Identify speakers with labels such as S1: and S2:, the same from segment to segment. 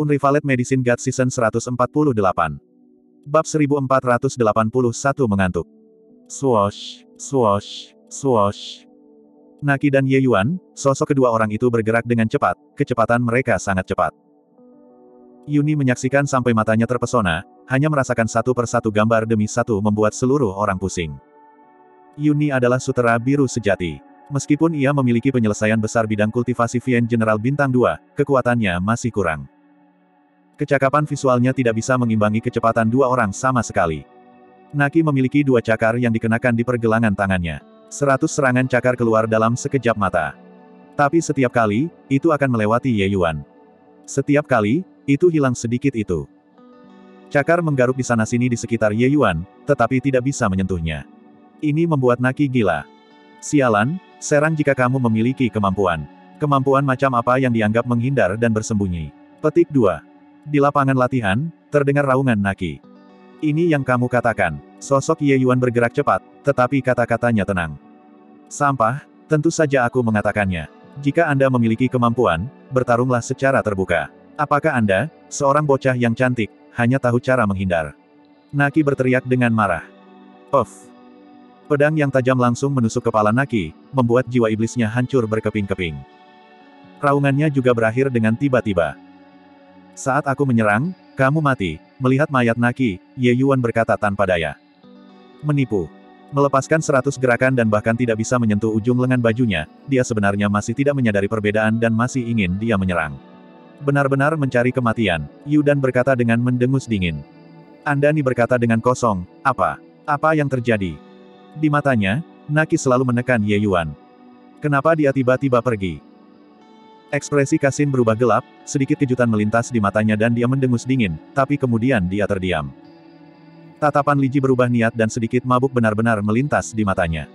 S1: Unrivaled Medicine God Season 148. Bab 1481 mengantuk. Swoosh, swoosh, swoosh. Naki dan Ye Yuan, sosok kedua orang itu bergerak dengan cepat, kecepatan mereka sangat cepat. Yuni menyaksikan sampai matanya terpesona, hanya merasakan satu persatu gambar demi satu membuat seluruh orang pusing. Yuni adalah sutera biru sejati. Meskipun ia memiliki penyelesaian besar bidang kultivasi Vien General Bintang 2, kekuatannya masih kurang. Kecakapan visualnya tidak bisa mengimbangi kecepatan dua orang sama sekali. Naki memiliki dua cakar yang dikenakan di pergelangan tangannya. Seratus serangan cakar keluar dalam sekejap mata. Tapi setiap kali, itu akan melewati Ye Yuan. Setiap kali, itu hilang sedikit itu. Cakar menggaruk di sana-sini di sekitar Ye Yuan, tetapi tidak bisa menyentuhnya. Ini membuat Naki gila. Sialan, serang jika kamu memiliki kemampuan. Kemampuan macam apa yang dianggap menghindar dan bersembunyi. Petik 2. Di lapangan latihan, terdengar raungan Naki. Ini yang kamu katakan. Sosok Ye Yuan bergerak cepat, tetapi kata-katanya tenang. Sampah, tentu saja aku mengatakannya. Jika Anda memiliki kemampuan, bertarunglah secara terbuka. Apakah Anda, seorang bocah yang cantik, hanya tahu cara menghindar? Naki berteriak dengan marah. Off. Pedang yang tajam langsung menusuk kepala Naki, membuat jiwa iblisnya hancur berkeping-keping. Raungannya juga berakhir dengan tiba-tiba. Saat aku menyerang, kamu mati. Melihat mayat Naki, Ye Yuan berkata tanpa daya. Menipu. Melepaskan seratus gerakan dan bahkan tidak bisa menyentuh ujung lengan bajunya, dia sebenarnya masih tidak menyadari perbedaan dan masih ingin dia menyerang. Benar-benar mencari kematian, Yudan berkata dengan mendengus dingin. Andani berkata dengan kosong, apa? Apa yang terjadi? Di matanya, Naki selalu menekan Ye Yuan. Kenapa dia tiba-tiba pergi? Ekspresi Kasin berubah gelap, sedikit kejutan melintas di matanya dan dia mendengus dingin, tapi kemudian dia terdiam. Tatapan Liji berubah niat dan sedikit mabuk benar-benar melintas di matanya.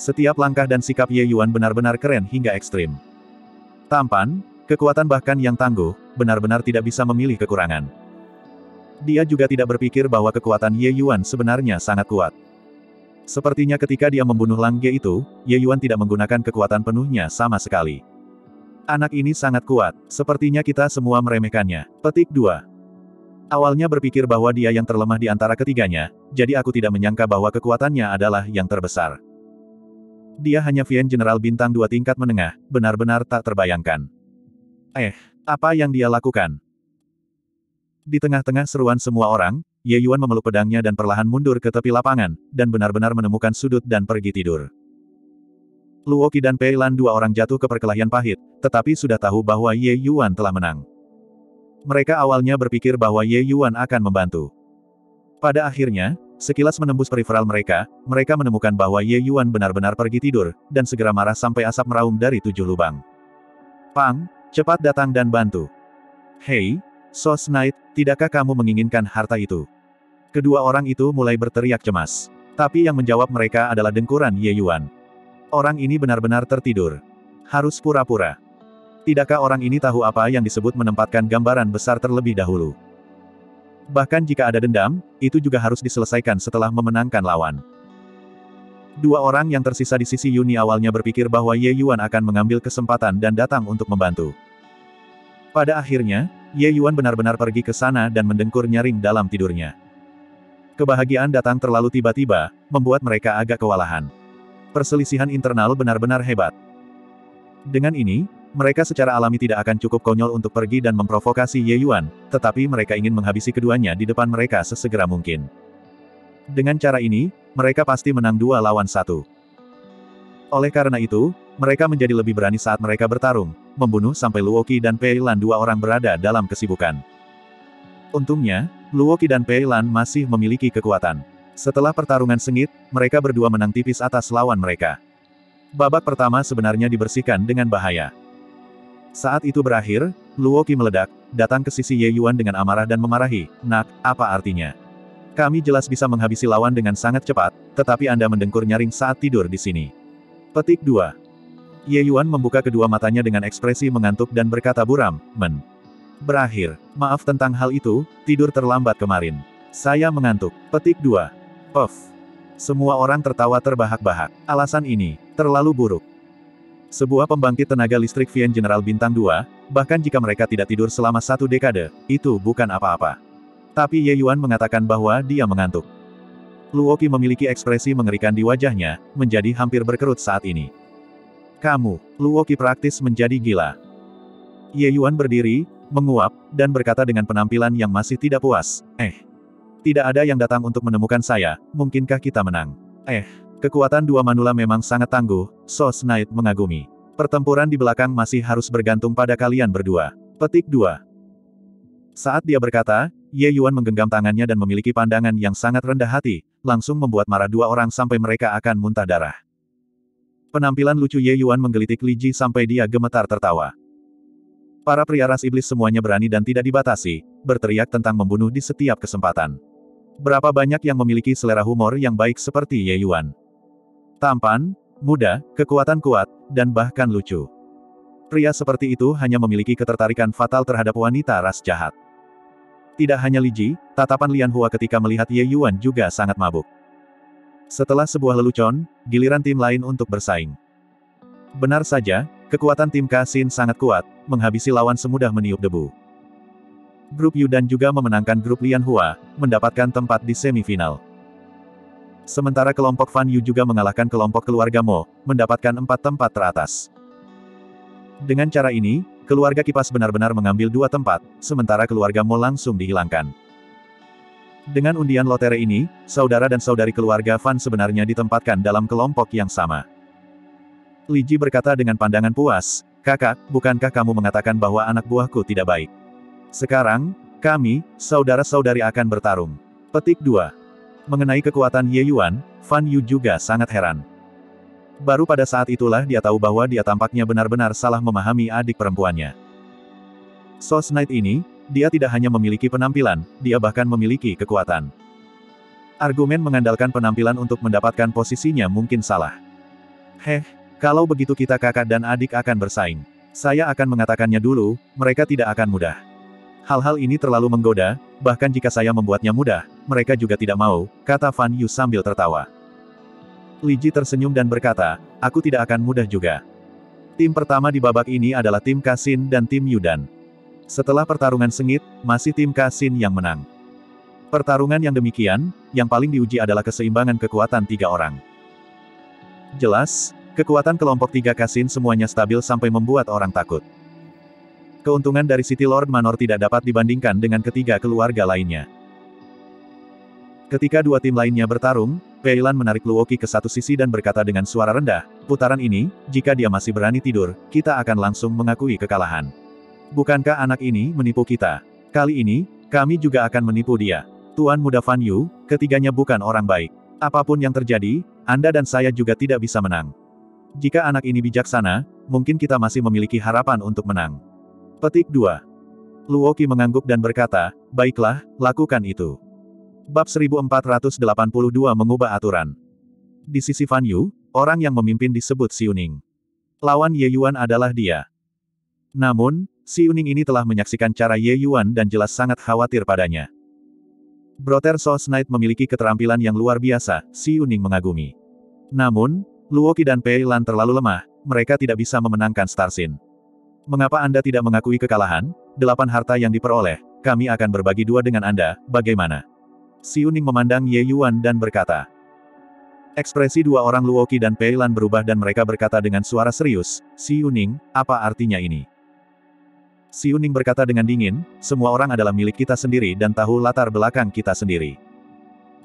S1: Setiap langkah dan sikap Ye Yuan benar-benar keren hingga ekstrim. Tampan, kekuatan bahkan yang tangguh, benar-benar tidak bisa memilih kekurangan. Dia juga tidak berpikir bahwa kekuatan Ye Yuan sebenarnya sangat kuat. Sepertinya ketika dia membunuh Lang Ge itu, Ye Yuan tidak menggunakan kekuatan penuhnya sama sekali. Anak ini sangat kuat, sepertinya kita semua meremehkannya. Petik 2. Awalnya berpikir bahwa dia yang terlemah di antara ketiganya, jadi aku tidak menyangka bahwa kekuatannya adalah yang terbesar. Dia hanya Vien General Bintang dua tingkat menengah, benar-benar tak terbayangkan. Eh, apa yang dia lakukan? Di tengah-tengah seruan semua orang, Ye Yuan memeluk pedangnya dan perlahan mundur ke tepi lapangan, dan benar-benar menemukan sudut dan pergi tidur. Luoki dan Pei Lan dua orang jatuh ke perkelahian pahit, tetapi sudah tahu bahwa Ye Yuan telah menang. Mereka awalnya berpikir bahwa Ye Yuan akan membantu. Pada akhirnya, sekilas menembus periferal mereka, mereka menemukan bahwa Ye Yuan benar-benar pergi tidur, dan segera marah sampai asap meraung dari tujuh lubang. Pang, cepat datang dan bantu. Hei, Sos Knight, tidakkah kamu menginginkan harta itu? Kedua orang itu mulai berteriak cemas. Tapi yang menjawab mereka adalah dengkuran Ye Yuan. Orang ini benar-benar tertidur. Harus pura-pura. Tidakkah orang ini tahu apa yang disebut menempatkan gambaran besar terlebih dahulu? Bahkan jika ada dendam, itu juga harus diselesaikan setelah memenangkan lawan. Dua orang yang tersisa di sisi Yuni awalnya berpikir bahwa Ye Yuan akan mengambil kesempatan dan datang untuk membantu. Pada akhirnya, Ye Yuan benar-benar pergi ke sana dan mendengkur nyaring dalam tidurnya. Kebahagiaan datang terlalu tiba-tiba, membuat mereka agak kewalahan. Perselisihan internal benar-benar hebat. Dengan ini, mereka secara alami tidak akan cukup konyol untuk pergi dan memprovokasi Ye Yuan, tetapi mereka ingin menghabisi keduanya di depan mereka sesegera mungkin. Dengan cara ini, mereka pasti menang dua lawan satu. Oleh karena itu, mereka menjadi lebih berani saat mereka bertarung, membunuh sampai Luoki dan Pei Lan dua orang berada dalam kesibukan. Untungnya, Luoki dan Pei Lan masih memiliki kekuatan. Setelah pertarungan sengit, mereka berdua menang tipis atas lawan mereka. Babak pertama sebenarnya dibersihkan dengan bahaya. Saat itu berakhir, Luoki meledak, datang ke sisi Ye Yuan dengan amarah dan memarahi, Nak, apa artinya? Kami jelas bisa menghabisi lawan dengan sangat cepat, tetapi Anda mendengkur nyaring saat tidur di sini. Petik 2. Ye Yuan membuka kedua matanya dengan ekspresi mengantuk dan berkata buram, Men. Berakhir. Maaf tentang hal itu, tidur terlambat kemarin. Saya mengantuk. Petik 2. Puff. Semua orang tertawa terbahak-bahak. Alasan ini, terlalu buruk. Sebuah pembangkit tenaga listrik Vien General Bintang 2, bahkan jika mereka tidak tidur selama satu dekade, itu bukan apa-apa. Tapi Ye Yuan mengatakan bahwa dia mengantuk. Luoki memiliki ekspresi mengerikan di wajahnya, menjadi hampir berkerut saat ini. Kamu, Luoki praktis menjadi gila. Ye Yuan berdiri, menguap, dan berkata dengan penampilan yang masih tidak puas, eh. Tidak ada yang datang untuk menemukan saya, mungkinkah kita menang? Eh, Kekuatan dua manula memang sangat tangguh, Sos Knight mengagumi. Pertempuran di belakang masih harus bergantung pada kalian berdua. Petik 2. Saat dia berkata, Ye Yuan menggenggam tangannya dan memiliki pandangan yang sangat rendah hati, langsung membuat marah dua orang sampai mereka akan muntah darah. Penampilan lucu Ye Yuan menggelitik Li Ji sampai dia gemetar tertawa. Para pria ras iblis semuanya berani dan tidak dibatasi, berteriak tentang membunuh di setiap kesempatan. Berapa banyak yang memiliki selera humor yang baik seperti Ye Yuan? Tampan, muda, kekuatan kuat, dan bahkan lucu. Pria seperti itu hanya memiliki ketertarikan fatal terhadap wanita ras jahat. Tidak hanya Li Ji, tatapan Lian Hua ketika melihat Ye Yuan juga sangat mabuk. Setelah sebuah lelucon, giliran tim lain untuk bersaing. Benar saja, kekuatan tim Kasin sangat kuat, menghabisi lawan semudah meniup debu. Grup Yu dan juga memenangkan grup Lian Hua, mendapatkan tempat di semifinal. Sementara kelompok Fan Yu juga mengalahkan kelompok keluarga Mo, mendapatkan empat tempat teratas. Dengan cara ini, keluarga kipas benar-benar mengambil dua tempat, sementara keluarga Mo langsung dihilangkan. Dengan undian lotere ini, saudara dan saudari keluarga Fan sebenarnya ditempatkan dalam kelompok yang sama. Li Ji berkata dengan pandangan puas, Kakak, bukankah kamu mengatakan bahwa anak buahku tidak baik? Sekarang, kami, saudara-saudari akan bertarung. Petik 2. Mengenai kekuatan Ye Yuan, Fan Yu juga sangat heran. Baru pada saat itulah dia tahu bahwa dia tampaknya benar-benar salah memahami adik perempuannya. Sos Knight ini, dia tidak hanya memiliki penampilan, dia bahkan memiliki kekuatan. Argumen mengandalkan penampilan untuk mendapatkan posisinya mungkin salah. Heh, kalau begitu kita kakak dan adik akan bersaing. Saya akan mengatakannya dulu, mereka tidak akan mudah. Hal-hal ini terlalu menggoda, bahkan jika saya membuatnya mudah, mereka juga tidak mau, kata Fan Yu sambil tertawa. Li Ji tersenyum dan berkata, aku tidak akan mudah juga. Tim pertama di babak ini adalah tim Kasin dan tim Yudan. Setelah pertarungan sengit, masih tim Kasin yang menang. Pertarungan yang demikian, yang paling diuji adalah keseimbangan kekuatan tiga orang. Jelas, kekuatan kelompok tiga Kasin semuanya stabil sampai membuat orang takut. Keuntungan dari City Lord Manor tidak dapat dibandingkan dengan ketiga keluarga lainnya. Ketika dua tim lainnya bertarung, Peilan menarik Luoki ke satu sisi dan berkata dengan suara rendah, putaran ini, jika dia masih berani tidur, kita akan langsung mengakui kekalahan. Bukankah anak ini menipu kita? Kali ini, kami juga akan menipu dia. Tuan Muda Fan Yu, ketiganya bukan orang baik. Apa pun yang terjadi, Anda dan saya juga tidak bisa menang. Jika anak ini bijaksana, mungkin kita masih memiliki harapan untuk menang. Petik 2. Luoki mengangguk dan berkata, baiklah, lakukan itu. Bab 1482 mengubah aturan. Di sisi Fan Yu, orang yang memimpin disebut Si Uning. Lawan Ye Yuan adalah dia. Namun, Si Uning ini telah menyaksikan cara Ye Yuan dan jelas sangat khawatir padanya. Brother Sos Knight memiliki keterampilan yang luar biasa, Si Uning mengagumi. Namun, Luoki dan Pei Lan terlalu lemah, mereka tidak bisa memenangkan Starsin. Mengapa Anda tidak mengakui kekalahan? Delapan harta yang diperoleh, kami akan berbagi dua dengan Anda, bagaimana? Si Uning memandang Ye Yuan dan berkata. Ekspresi dua orang Luoki dan Pei Lan berubah dan mereka berkata dengan suara serius, Si Uning, apa artinya ini? Si Uning berkata dengan dingin, semua orang adalah milik kita sendiri dan tahu latar belakang kita sendiri.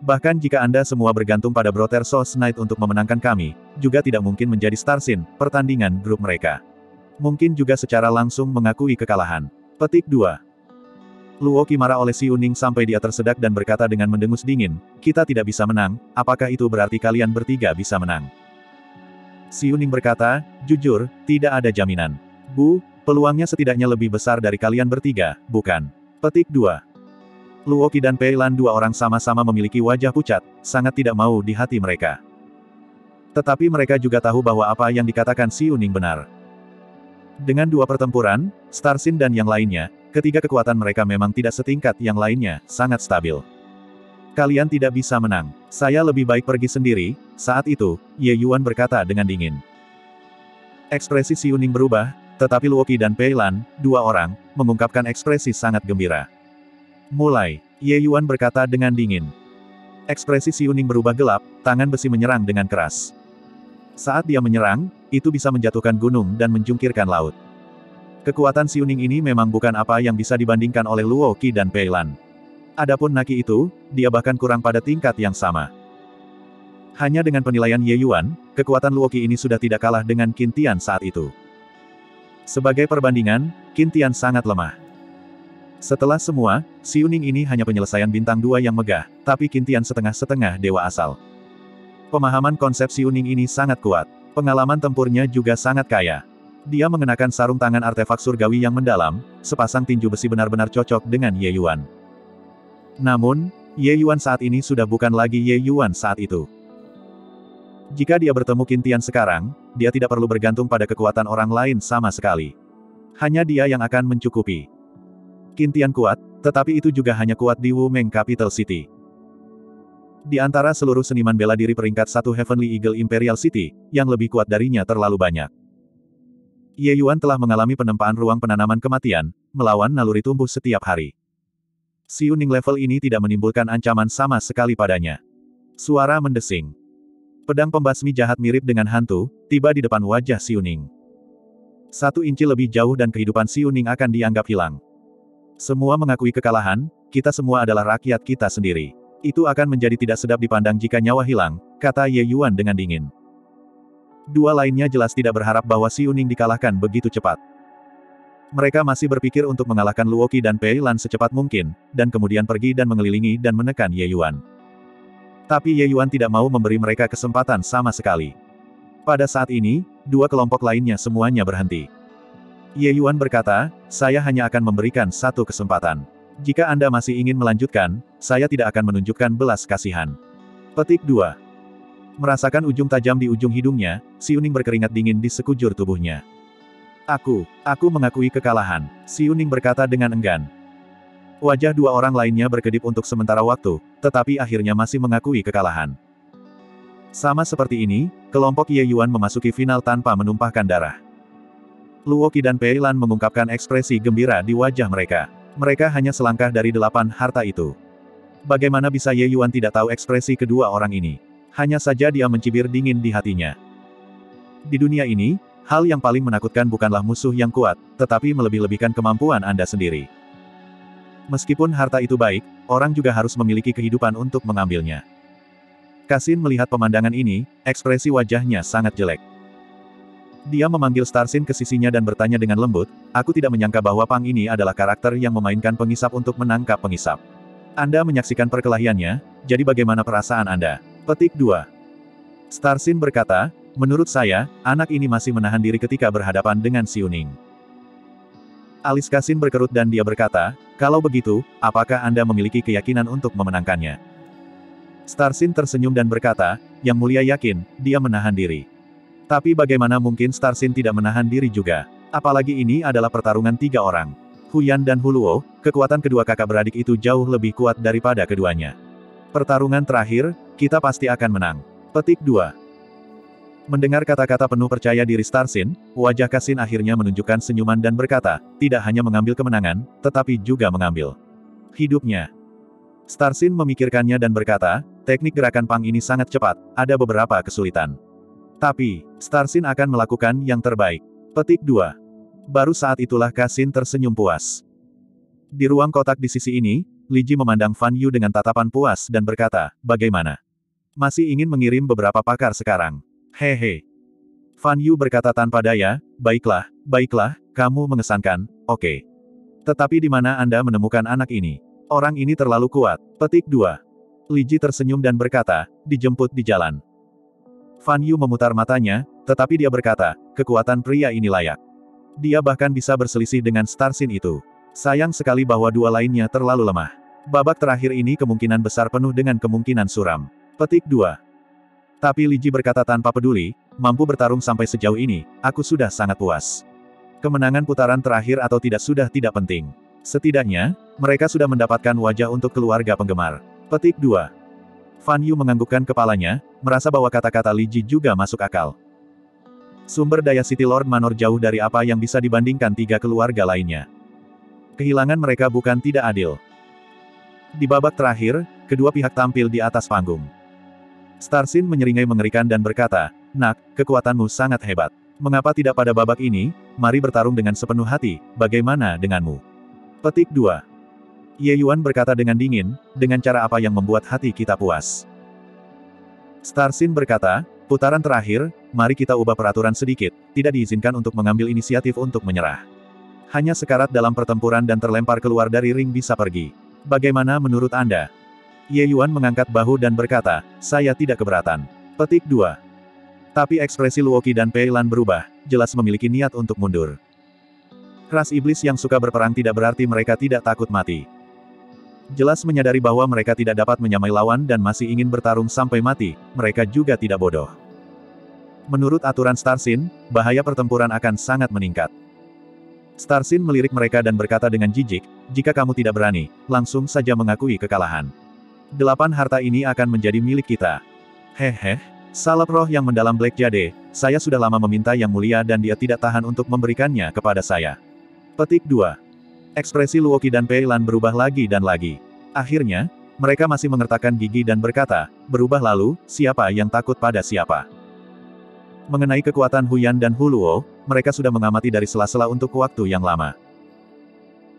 S1: Bahkan jika Anda semua bergantung pada Brother Sos Knight untuk memenangkan kami, juga tidak mungkin menjadi Starsin, pertandingan grup mereka. Mungkin juga secara langsung mengakui kekalahan. Petik 2. Luoki marah oleh Si Uning sampai dia tersedak dan berkata dengan mendengus dingin, kita tidak bisa menang, apakah itu berarti kalian bertiga bisa menang? Si Uning berkata, jujur, tidak ada jaminan. Bu, peluangnya setidaknya lebih besar dari kalian bertiga, bukan? Petik 2. Luoki dan Pei Lan dua orang sama-sama memiliki wajah pucat, sangat tidak mau di hati mereka. Tetapi mereka juga tahu bahwa apa yang dikatakan Si Uning benar. Dengan dua pertempuran, Starsin dan yang lainnya, ketiga kekuatan mereka memang tidak setingkat yang lainnya, sangat stabil. Kalian tidak bisa menang. Saya lebih baik pergi sendiri, saat itu, Ye Yuan berkata dengan dingin. Ekspresi Si Yuning berubah, tetapi Luoki dan Pei Lan, dua orang, mengungkapkan ekspresi sangat gembira. Mulai, Ye Yuan berkata dengan dingin. Ekspresi Si Yuning berubah gelap, tangan besi menyerang dengan keras. Saat dia menyerang, itu bisa menjatuhkan gunung dan menjungkirkan laut. Kekuatan Si Yuning ini memang bukan apa yang bisa dibandingkan oleh Luo Qi dan Pei Lan. Adapun Naki itu, dia bahkan kurang pada tingkat yang sama. Hanya dengan penilaian Ye Yuan, kekuatan Luoki ini sudah tidak kalah dengan Kintian saat itu. Sebagai perbandingan, Kintian sangat lemah. Setelah semua, Si Yuning ini hanya penyelesaian bintang dua yang megah, tapi Kintian setengah-setengah dewa asal. Pemahaman konsep Si Yuning ini sangat kuat. Pengalaman tempurnya juga sangat kaya. Dia mengenakan sarung tangan artefak surgawi yang mendalam, sepasang tinju besi benar-benar cocok dengan Ye Yuan. Namun, Ye Yuan saat ini sudah bukan lagi Ye Yuan saat itu. Jika dia bertemu Kintian sekarang, dia tidak perlu bergantung pada kekuatan orang lain sama sekali. Hanya dia yang akan mencukupi. Kintian kuat, tetapi itu juga hanya kuat di Wumeng Capital City. Di antara seluruh seniman bela diri peringkat satu Heavenly Eagle Imperial City, yang lebih kuat darinya terlalu banyak. Ye Yuan telah mengalami penempaan ruang penanaman kematian, melawan naluri tumbuh setiap hari. Si Yuning level ini tidak menimbulkan ancaman sama sekali padanya. Suara mendesing. Pedang pembasmi jahat mirip dengan hantu, tiba di depan wajah Si Yuning. Satu inci lebih jauh dan kehidupan Si Yuning akan dianggap hilang. Semua mengakui kekalahan, kita semua adalah rakyat kita sendiri. Itu akan menjadi tidak sedap dipandang jika nyawa hilang, kata Ye Yuan dengan dingin. Dua lainnya jelas tidak berharap bahwa Si Yuning dikalahkan begitu cepat. Mereka masih berpikir untuk mengalahkan Luoki dan Pei Lan secepat mungkin, dan kemudian pergi dan mengelilingi dan menekan Ye Yuan. Tapi Ye Yuan tidak mau memberi mereka kesempatan sama sekali. Pada saat ini, dua kelompok lainnya semuanya berhenti. Ye Yuan berkata, saya hanya akan memberikan satu kesempatan. Jika Anda masih ingin melanjutkan, saya tidak akan menunjukkan belas kasihan. Petik 2. Merasakan ujung tajam di ujung hidungnya, Si Yuning berkeringat dingin di sekujur tubuhnya. Aku, aku mengakui kekalahan, Si Yuning berkata dengan enggan. Wajah dua orang lainnya berkedip untuk sementara waktu, tetapi akhirnya masih mengakui kekalahan. Sama seperti ini, kelompok Ye Yuan memasuki final tanpa menumpahkan darah. Luo Qi dan Pei Lan mengungkapkan ekspresi gembira di wajah mereka. Mereka hanya selangkah dari delapan harta itu. Bagaimana bisa Ye Yuan tidak tahu ekspresi kedua orang ini? Hanya saja dia mencibir dingin di hatinya. Di dunia ini, hal yang paling menakutkan bukanlah musuh yang kuat, tetapi melebih-lebihkan kemampuan Anda sendiri. Meskipun harta itu baik, orang juga harus memiliki kehidupan untuk mengambilnya. Kasin melihat pemandangan ini, ekspresi wajahnya sangat jelek. Dia memanggil Starsin ke sisinya dan bertanya dengan lembut, aku tidak menyangka bahwa Pang ini adalah karakter yang memainkan pengisap untuk menangkap pengisap. Anda menyaksikan perkelahiannya, jadi bagaimana perasaan Anda? Petik 2. Starsin berkata, menurut saya, anak ini masih menahan diri ketika berhadapan dengan Siuning. Alis Kasin berkerut dan dia berkata, kalau begitu, apakah Anda memiliki keyakinan untuk memenangkannya? Starsin tersenyum dan berkata, yang mulia yakin, dia menahan diri. Tapi bagaimana mungkin Starsin tidak menahan diri juga? Apalagi ini adalah pertarungan tiga orang. Huyan dan Huluo, kekuatan kedua kakak beradik itu jauh lebih kuat daripada keduanya. Pertarungan terakhir, kita pasti akan menang. Petik 2. Mendengar kata-kata penuh percaya diri Starsin, wajah Kasin akhirnya menunjukkan senyuman dan berkata, tidak hanya mengambil kemenangan, tetapi juga mengambil hidupnya. Starsin memikirkannya dan berkata, teknik gerakan Pang ini sangat cepat, ada beberapa kesulitan. Tapi, Starsin akan melakukan yang terbaik. Petik 2. Baru saat itulah Kasin tersenyum puas. Di ruang kotak di sisi ini, Liji memandang Fan Yu dengan tatapan puas dan berkata, bagaimana? Masih ingin mengirim beberapa pakar sekarang. Hehe. Fan Yu berkata tanpa daya, baiklah, baiklah, kamu mengesankan, oke. Tetapi di mana Anda menemukan anak ini? Orang ini terlalu kuat. Petik 2. Li Ji tersenyum dan berkata, dijemput di jalan. Fan Yu memutar matanya, tetapi dia berkata, kekuatan pria ini layak. Dia bahkan bisa berselisih dengan Starsin itu. Sayang sekali bahwa dua lainnya terlalu lemah. Babak terakhir ini kemungkinan besar penuh dengan kemungkinan suram. Petik 2. Tapi Liji berkata tanpa peduli, mampu bertarung sampai sejauh ini, aku sudah sangat puas. Kemenangan putaran terakhir atau tidak sudah tidak penting. Setidaknya, mereka sudah mendapatkan wajah untuk keluarga penggemar. Petik 2. Fan Yu menganggukkan kepalanya, merasa bahwa kata-kata Liji juga masuk akal. Sumber daya City Lord Manor jauh dari apa yang bisa dibandingkan tiga keluarga lainnya. Kehilangan mereka bukan tidak adil. Di babak terakhir, kedua pihak tampil di atas panggung. Starsin menyeringai mengerikan dan berkata, Nak, kekuatanmu sangat hebat. Mengapa tidak pada babak ini, mari bertarung dengan sepenuh hati, bagaimana denganmu? Petik 2. Ye Yuan berkata dengan dingin, dengan cara apa yang membuat hati kita puas. Starsin berkata, putaran terakhir, mari kita ubah peraturan sedikit, tidak diizinkan untuk mengambil inisiatif untuk menyerah. Hanya sekarat dalam pertempuran dan terlempar keluar dari ring bisa pergi. Bagaimana menurut Anda? Ye Yuan mengangkat bahu dan berkata, saya tidak keberatan. Petik 2. Tapi ekspresi Luoki dan Pei Lan berubah, jelas memiliki niat untuk mundur. Ras iblis yang suka berperang tidak berarti mereka tidak takut mati. Jelas menyadari bahwa mereka tidak dapat menyamai lawan dan masih ingin bertarung sampai mati, mereka juga tidak bodoh. Menurut aturan Starsin, bahaya pertempuran akan sangat meningkat. Starsin melirik mereka dan berkata dengan jijik, jika kamu tidak berani, langsung saja mengakui kekalahan. Delapan harta ini akan menjadi milik kita. Hehe, salep roh yang mendalam Black Jade, saya sudah lama meminta yang mulia dan dia tidak tahan untuk memberikannya kepada saya. Petik 2. Ekspresi Luoki dan Pei Lan berubah lagi dan lagi. Akhirnya, mereka masih mengertakkan gigi dan berkata, berubah lalu, siapa yang takut pada siapa. Mengenai kekuatan Huyan dan Huluo, mereka sudah mengamati dari sela-sela untuk waktu yang lama.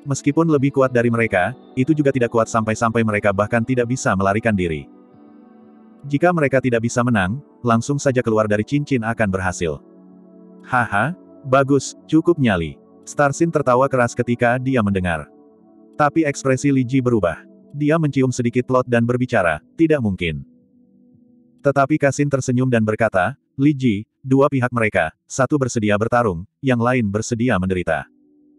S1: Meskipun lebih kuat dari mereka, itu juga tidak kuat sampai-sampai mereka bahkan tidak bisa melarikan diri. Jika mereka tidak bisa menang, langsung saja keluar dari cincin akan berhasil. Haha, bagus, cukup nyali. Starsin tertawa keras ketika dia mendengar. Tapi ekspresi Li Ji berubah. Dia mencium sedikit plot dan berbicara, tidak mungkin. Tetapi Kasin tersenyum dan berkata, Li Ji, dua pihak mereka, satu bersedia bertarung, yang lain bersedia menderita.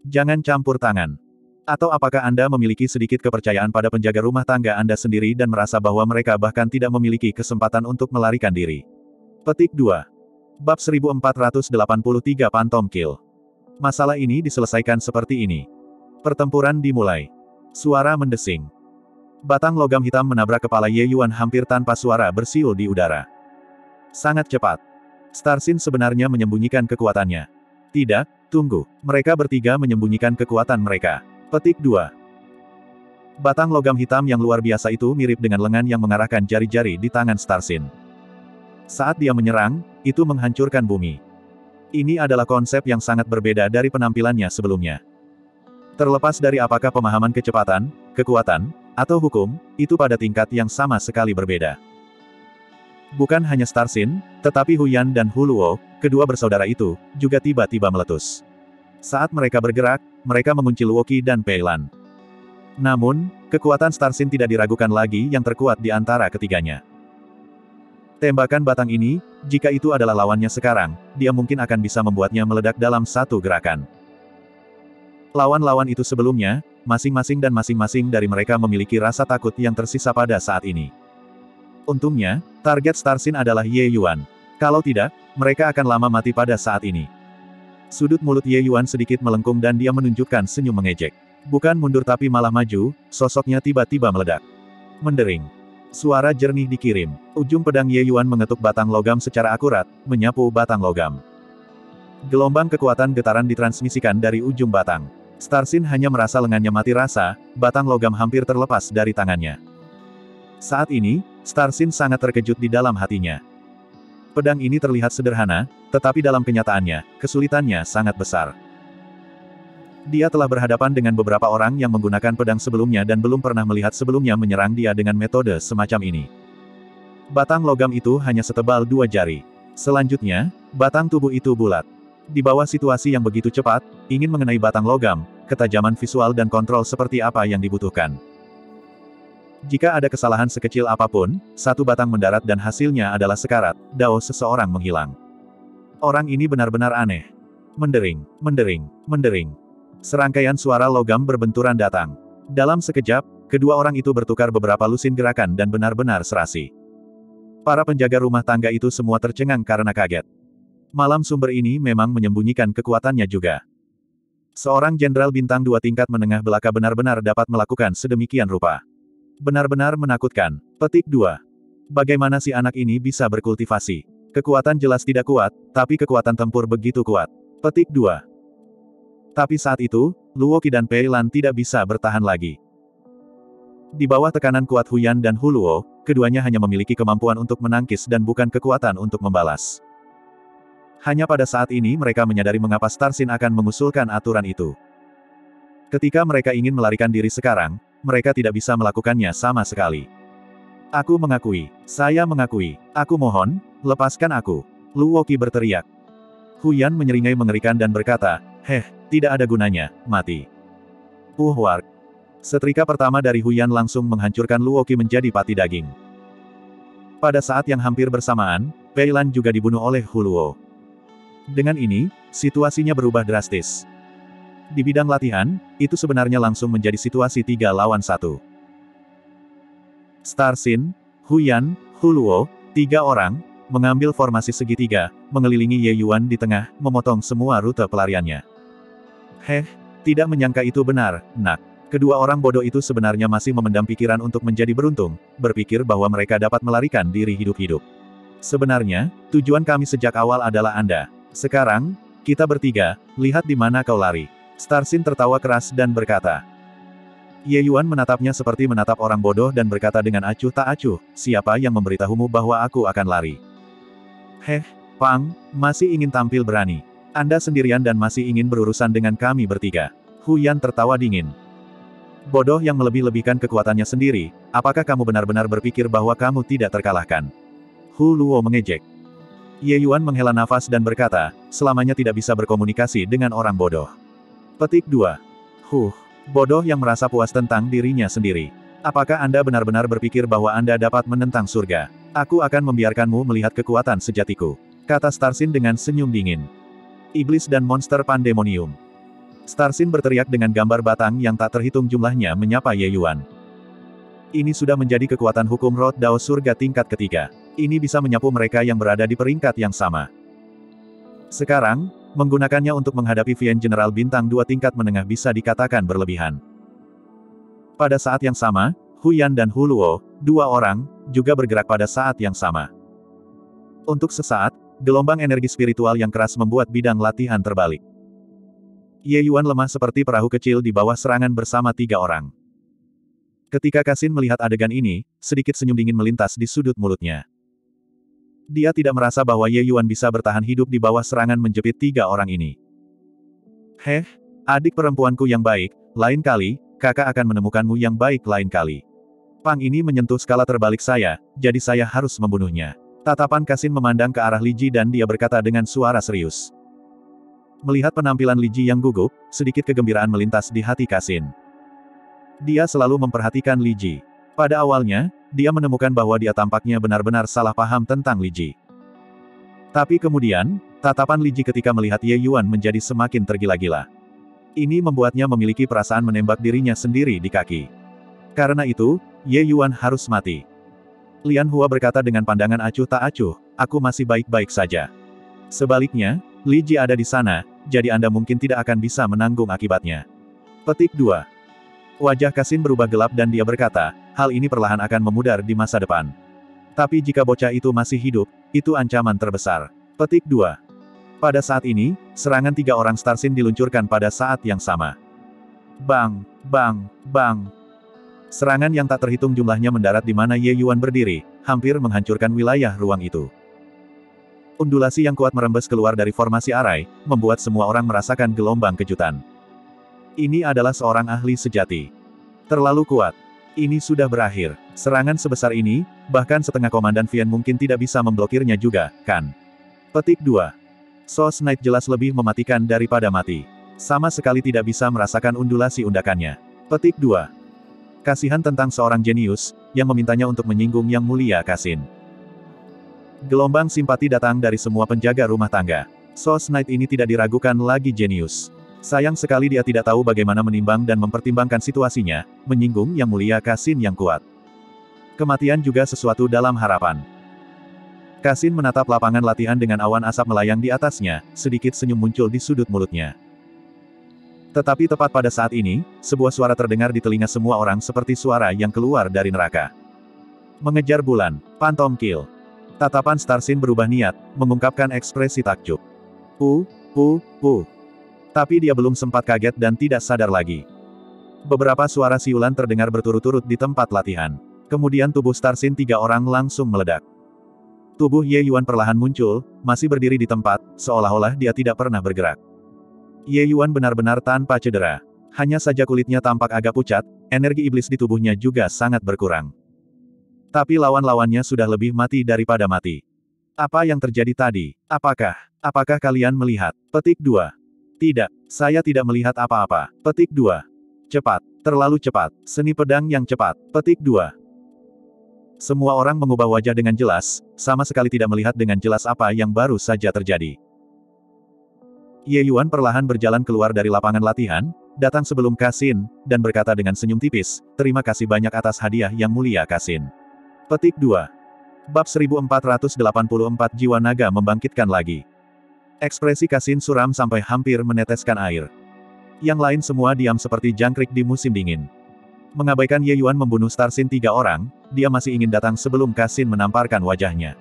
S1: Jangan campur tangan. Atau apakah Anda memiliki sedikit kepercayaan pada penjaga rumah tangga Anda sendiri dan merasa bahwa mereka bahkan tidak memiliki kesempatan untuk melarikan diri? Petik 2. Bab 1483 Pantom Kill Masalah ini diselesaikan seperti ini. Pertempuran dimulai. Suara mendesing. Batang logam hitam menabrak kepala Ye Yuan hampir tanpa suara bersiul di udara. Sangat cepat. Starsin sebenarnya menyembunyikan kekuatannya. Tidak, tunggu. Mereka bertiga menyembunyikan kekuatan mereka. Petik 2. Batang logam hitam yang luar biasa itu mirip dengan lengan yang mengarahkan jari-jari di tangan Starsin. Saat dia menyerang, itu menghancurkan bumi. Ini adalah konsep yang sangat berbeda dari penampilannya sebelumnya. Terlepas dari apakah pemahaman kecepatan, kekuatan, atau hukum, itu pada tingkat yang sama sekali berbeda. Bukan hanya Starsin, tetapi Huyan dan Huluo, kedua bersaudara itu, juga tiba-tiba meletus. Saat mereka bergerak, mereka mengunci Luoki dan Peilan. Namun, kekuatan Starsin tidak diragukan lagi yang terkuat di antara ketiganya. Tembakan batang ini, jika itu adalah lawannya sekarang, dia mungkin akan bisa membuatnya meledak dalam satu gerakan. Lawan-lawan itu sebelumnya, masing-masing dan masing-masing dari mereka memiliki rasa takut yang tersisa pada saat ini. Untungnya, target Starsin adalah Ye Yuan. Kalau tidak, mereka akan lama mati pada saat ini. Sudut mulut Ye Yuan sedikit melengkung dan dia menunjukkan senyum mengejek. Bukan mundur tapi malah maju, sosoknya tiba-tiba meledak. Mendering. Suara jernih dikirim. Ujung pedang Ye Yuan mengetuk batang logam secara akurat, menyapu batang logam. Gelombang kekuatan getaran ditransmisikan dari ujung batang. Starsin hanya merasa lengannya mati rasa, batang logam hampir terlepas dari tangannya. Saat ini, Starsin sangat terkejut di dalam hatinya. Pedang ini terlihat sederhana, tetapi dalam kenyataannya, kesulitannya sangat besar. Dia telah berhadapan dengan beberapa orang yang menggunakan pedang sebelumnya dan belum pernah melihat sebelumnya menyerang dia dengan metode semacam ini. Batang logam itu hanya setebal dua jari. Selanjutnya, batang tubuh itu bulat. Di bawah situasi yang begitu cepat, ingin mengenai batang logam, ketajaman visual dan kontrol seperti apa yang dibutuhkan. Jika ada kesalahan sekecil apa pun, satu batang mendarat dan hasilnya adalah sekarat, dao seseorang menghilang. Orang ini benar-benar aneh. Mendering, mendering, mendering. Serangkaian suara logam berbenturan datang. Dalam sekejap, kedua orang itu bertukar beberapa lusin gerakan dan benar-benar serasi. Para penjaga rumah tangga itu semua tercengang karena kaget. Malam sumber ini memang menyembunyikan kekuatannya juga. Seorang jenderal bintang dua tingkat menengah belaka benar-benar dapat melakukan sedemikian rupa. Benar-benar menakutkan. Petik 2. Bagaimana si anak ini bisa berkultivasi? Kekuatan jelas tidak kuat, tapi kekuatan tempur begitu kuat. Petik 2. Tapi saat itu, Luoki dan Pei Lan tidak bisa bertahan lagi. Di bawah tekanan kuat Huyan dan Huluo, keduanya hanya memiliki kemampuan untuk menangkis dan bukan kekuatan untuk membalas. Hanya pada saat ini mereka menyadari mengapa Starsin akan mengusulkan aturan itu. Ketika mereka ingin melarikan diri sekarang, mereka tidak bisa melakukannya sama sekali. Aku mengakui, saya mengakui, aku mohon, lepaskan aku. Luoki berteriak. Huyan menyeringai mengerikan dan berkata, Heh, tidak ada gunanya, mati. Puhwar. Setrika pertama dari Huyan langsung menghancurkan Luoki menjadi pati daging. Pada saat yang hampir bersamaan, Peilan juga dibunuh oleh Huluo. Dengan ini, situasinya berubah drastis. Di bidang latihan, itu sebenarnya langsung menjadi situasi tiga lawan satu. Starsin, Huyan, Huluo, tiga orang, mengambil formasi segitiga, mengelilingi Ye Yuan di tengah, memotong semua rute pelariannya. Heh, tidak menyangka itu benar, nak. Kedua orang bodoh itu sebenarnya masih memendam pikiran untuk menjadi beruntung, berpikir bahwa mereka dapat melarikan diri hidup-hidup. Sebenarnya, tujuan kami sejak awal adalah Anda. Sekarang, kita bertiga, lihat di mana kau lari. Starsin tertawa keras dan berkata. Ye Yuan menatapnya seperti menatap orang bodoh dan berkata dengan acuh tak acuh, siapa yang memberitahumu bahwa aku akan lari? Heh, Pang, masih ingin tampil berani. Anda sendirian dan masih ingin berurusan dengan kami bertiga. Hu Yan tertawa dingin. Bodoh yang melebih-lebihkan kekuatannya sendiri, apakah kamu benar-benar berpikir bahwa kamu tidak terkalahkan? Hu Luo mengejek. Ye Yuan menghela nafas dan berkata, selamanya tidak bisa berkomunikasi dengan orang bodoh. Petik 2. Huh, bodoh yang merasa puas tentang dirinya sendiri. Apakah Anda benar-benar berpikir bahwa Anda dapat menentang surga? Aku akan membiarkanmu melihat kekuatan sejatiku. Kata Starsin dengan senyum dingin. Iblis dan monster pandemonium. Starsin berteriak dengan gambar batang yang tak terhitung jumlahnya menyapa Ye Yuan. Ini sudah menjadi kekuatan hukum Rod Dao surga tingkat ketiga. Ini bisa menyapu mereka yang berada di peringkat yang sama. Sekarang, Menggunakannya untuk menghadapi Vien General Bintang dua tingkat menengah bisa dikatakan berlebihan. Pada saat yang sama, Huyan dan Huluo, dua orang, juga bergerak pada saat yang sama. Untuk sesaat, gelombang energi spiritual yang keras membuat bidang latihan terbalik. Ye Yuan lemah seperti perahu kecil di bawah serangan bersama tiga orang. Ketika Kasin melihat adegan ini, sedikit senyum dingin melintas di sudut mulutnya. Dia tidak merasa bahwa Ye Yuan bisa bertahan hidup di bawah serangan menjepit tiga orang ini. Heh, adik perempuanku yang baik, lain kali, kakak akan menemukanmu yang baik lain kali. Pang ini menyentuh skala terbalik saya, jadi saya harus membunuhnya. Tatapan Kasin memandang ke arah Li Ji dan dia berkata dengan suara serius. Melihat penampilan Li Ji yang gugup, sedikit kegembiraan melintas di hati Kasin. Dia selalu memperhatikan Li Ji. Pada awalnya, dia menemukan bahwa dia tampaknya benar-benar salah paham tentang Li Ji. Tapi kemudian, tatapan Li Ji ketika melihat Ye Yuan menjadi semakin tergila-gila. Ini membuatnya memiliki perasaan menembak dirinya sendiri di kaki. Karena itu, Ye Yuan harus mati. Lian Hua berkata dengan pandangan acuh tak acuh, aku masih baik-baik saja. Sebaliknya, Li Ji ada di sana, jadi Anda mungkin tidak akan bisa menanggung akibatnya. Petik 2. Wajah Kasin berubah gelap dan dia berkata, hal ini perlahan akan memudar di masa depan. Tapi jika bocah itu masih hidup, itu ancaman terbesar. Petik 2. Pada saat ini, serangan tiga orang Starsin diluncurkan pada saat yang sama. Bang, bang, bang. Serangan yang tak terhitung jumlahnya mendarat di mana Ye Yuan berdiri, hampir menghancurkan wilayah ruang itu. Undulasi yang kuat merembes keluar dari formasi arai, membuat semua orang merasakan gelombang kejutan. Ini adalah seorang ahli sejati. Terlalu kuat. Ini sudah berakhir. Serangan sebesar ini, bahkan setengah komandan Vian mungkin tidak bisa memblokirnya juga, kan? Petik 2. Sos Knight jelas lebih mematikan daripada mati. Sama sekali tidak bisa merasakan undulasi undakannya. Petik 2. Kasihan tentang seorang jenius, yang memintanya untuk menyinggung yang mulia Kasin. Gelombang simpati datang dari semua penjaga rumah tangga. Sos Knight ini tidak diragukan lagi jenius. Sayang sekali dia tidak tahu bagaimana menimbang dan mempertimbangkan situasinya, menyinggung yang mulia Kasin yang kuat. Kematian juga sesuatu dalam harapan. Kasin menatap lapangan latihan dengan awan asap melayang di atasnya, sedikit senyum muncul di sudut mulutnya. Tetapi tepat pada saat ini, sebuah suara terdengar di telinga semua orang seperti suara yang keluar dari neraka. Mengejar bulan, Phantom Kill. Tatapan Starsin berubah niat, mengungkapkan ekspresi takjub. Pu, pu, pu. Tapi dia belum sempat kaget dan tidak sadar lagi. Beberapa suara siulan terdengar berturut-turut di tempat latihan. Kemudian tubuh Starsin tiga orang langsung meledak. Tubuh Ye Yuan perlahan muncul, masih berdiri di tempat, seolah-olah dia tidak pernah bergerak. Ye Yuan benar-benar tanpa cedera. Hanya saja kulitnya tampak agak pucat, energi iblis di tubuhnya juga sangat berkurang. Tapi lawan-lawannya sudah lebih mati daripada mati. Apa yang terjadi tadi? Apakah? Apakah kalian melihat? Petik 2. Tidak, saya tidak melihat apa-apa. Petik 2. Cepat. Terlalu cepat. Seni pedang yang cepat. Petik 2. Semua orang mengubah wajah dengan jelas, sama sekali tidak melihat dengan jelas apa yang baru saja terjadi. Ye Yuan perlahan berjalan keluar dari lapangan latihan, datang sebelum Kasin, dan berkata dengan senyum tipis, terima kasih banyak atas hadiah yang mulia Kasin. Petik 2. Bab 1484 Jiwa Naga membangkitkan lagi. Ekspresi Kasin suram sampai hampir meneteskan air. Yang lain semua diam seperti jangkrik di musim dingin. Mengabaikan Ye Yuan membunuh Starsin tiga orang, dia masih ingin datang sebelum Kasin menamparkan wajahnya.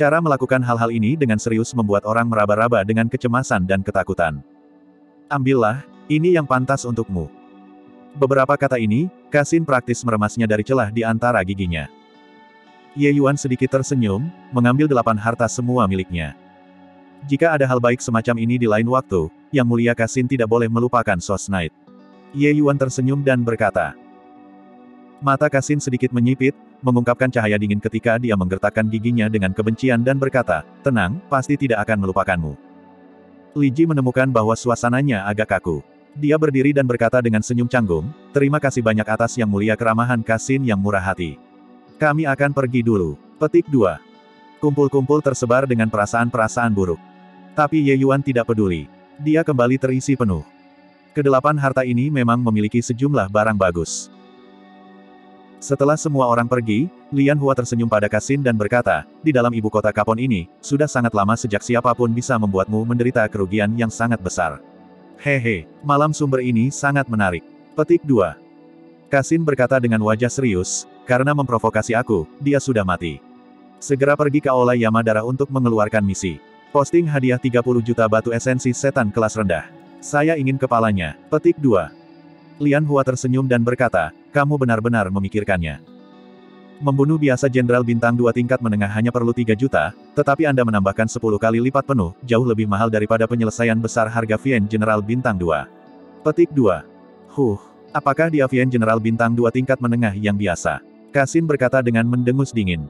S1: Cara melakukan hal-hal ini dengan serius membuat orang meraba-raba dengan kecemasan dan ketakutan. Ambillah, ini yang pantas untukmu. Beberapa kata ini, Kasin praktis meremasnya dari celah di antara giginya. Ye Yuan sedikit tersenyum, mengambil delapan harta semua miliknya. Jika ada hal baik semacam ini di lain waktu, Yang Mulia Kasin tidak boleh melupakan Sos Knight. Ye Yuan tersenyum dan berkata. Mata Kasin sedikit menyipit, mengungkapkan cahaya dingin ketika dia menggertakkan giginya dengan kebencian dan berkata, tenang, pasti tidak akan melupakanmu. Li Ji menemukan bahwa suasananya agak kaku. Dia berdiri dan berkata dengan senyum canggung, terima kasih banyak atas yang mulia keramahan Kasin yang murah hati. Kami akan pergi dulu. Petik 2. Kumpul-kumpul tersebar dengan perasaan-perasaan buruk. Tapi Ye Yuan tidak peduli. Dia kembali terisi penuh. Kedelapan harta ini memang memiliki sejumlah barang bagus. Setelah semua orang pergi, Lian Hua tersenyum pada Kasin dan berkata, di dalam ibu kota Kapon ini, sudah sangat lama sejak siapa pun bisa membuatmu menderita kerugian yang sangat besar. Hehe, malam sumber ini sangat menarik. Petik 2. Kasin berkata dengan wajah serius, karena memprovokasi aku, dia sudah mati. Segera pergi ke Aula Yamadara untuk mengeluarkan misi. Posting hadiah 30 juta batu esensi setan kelas rendah. Saya ingin kepalanya. Petik 2. Lian Hua tersenyum dan berkata, kamu benar-benar memikirkannya. Membunuh biasa Jenderal Bintang 2 tingkat menengah hanya perlu 3 juta, tetapi Anda menambahkan 10 kali lipat penuh, jauh lebih mahal daripada penyelesaian besar harga Vien General Bintang 2. Petik 2. Huh, apakah dia Vien General Bintang 2 tingkat menengah yang biasa? Kasin berkata dengan mendengus dingin.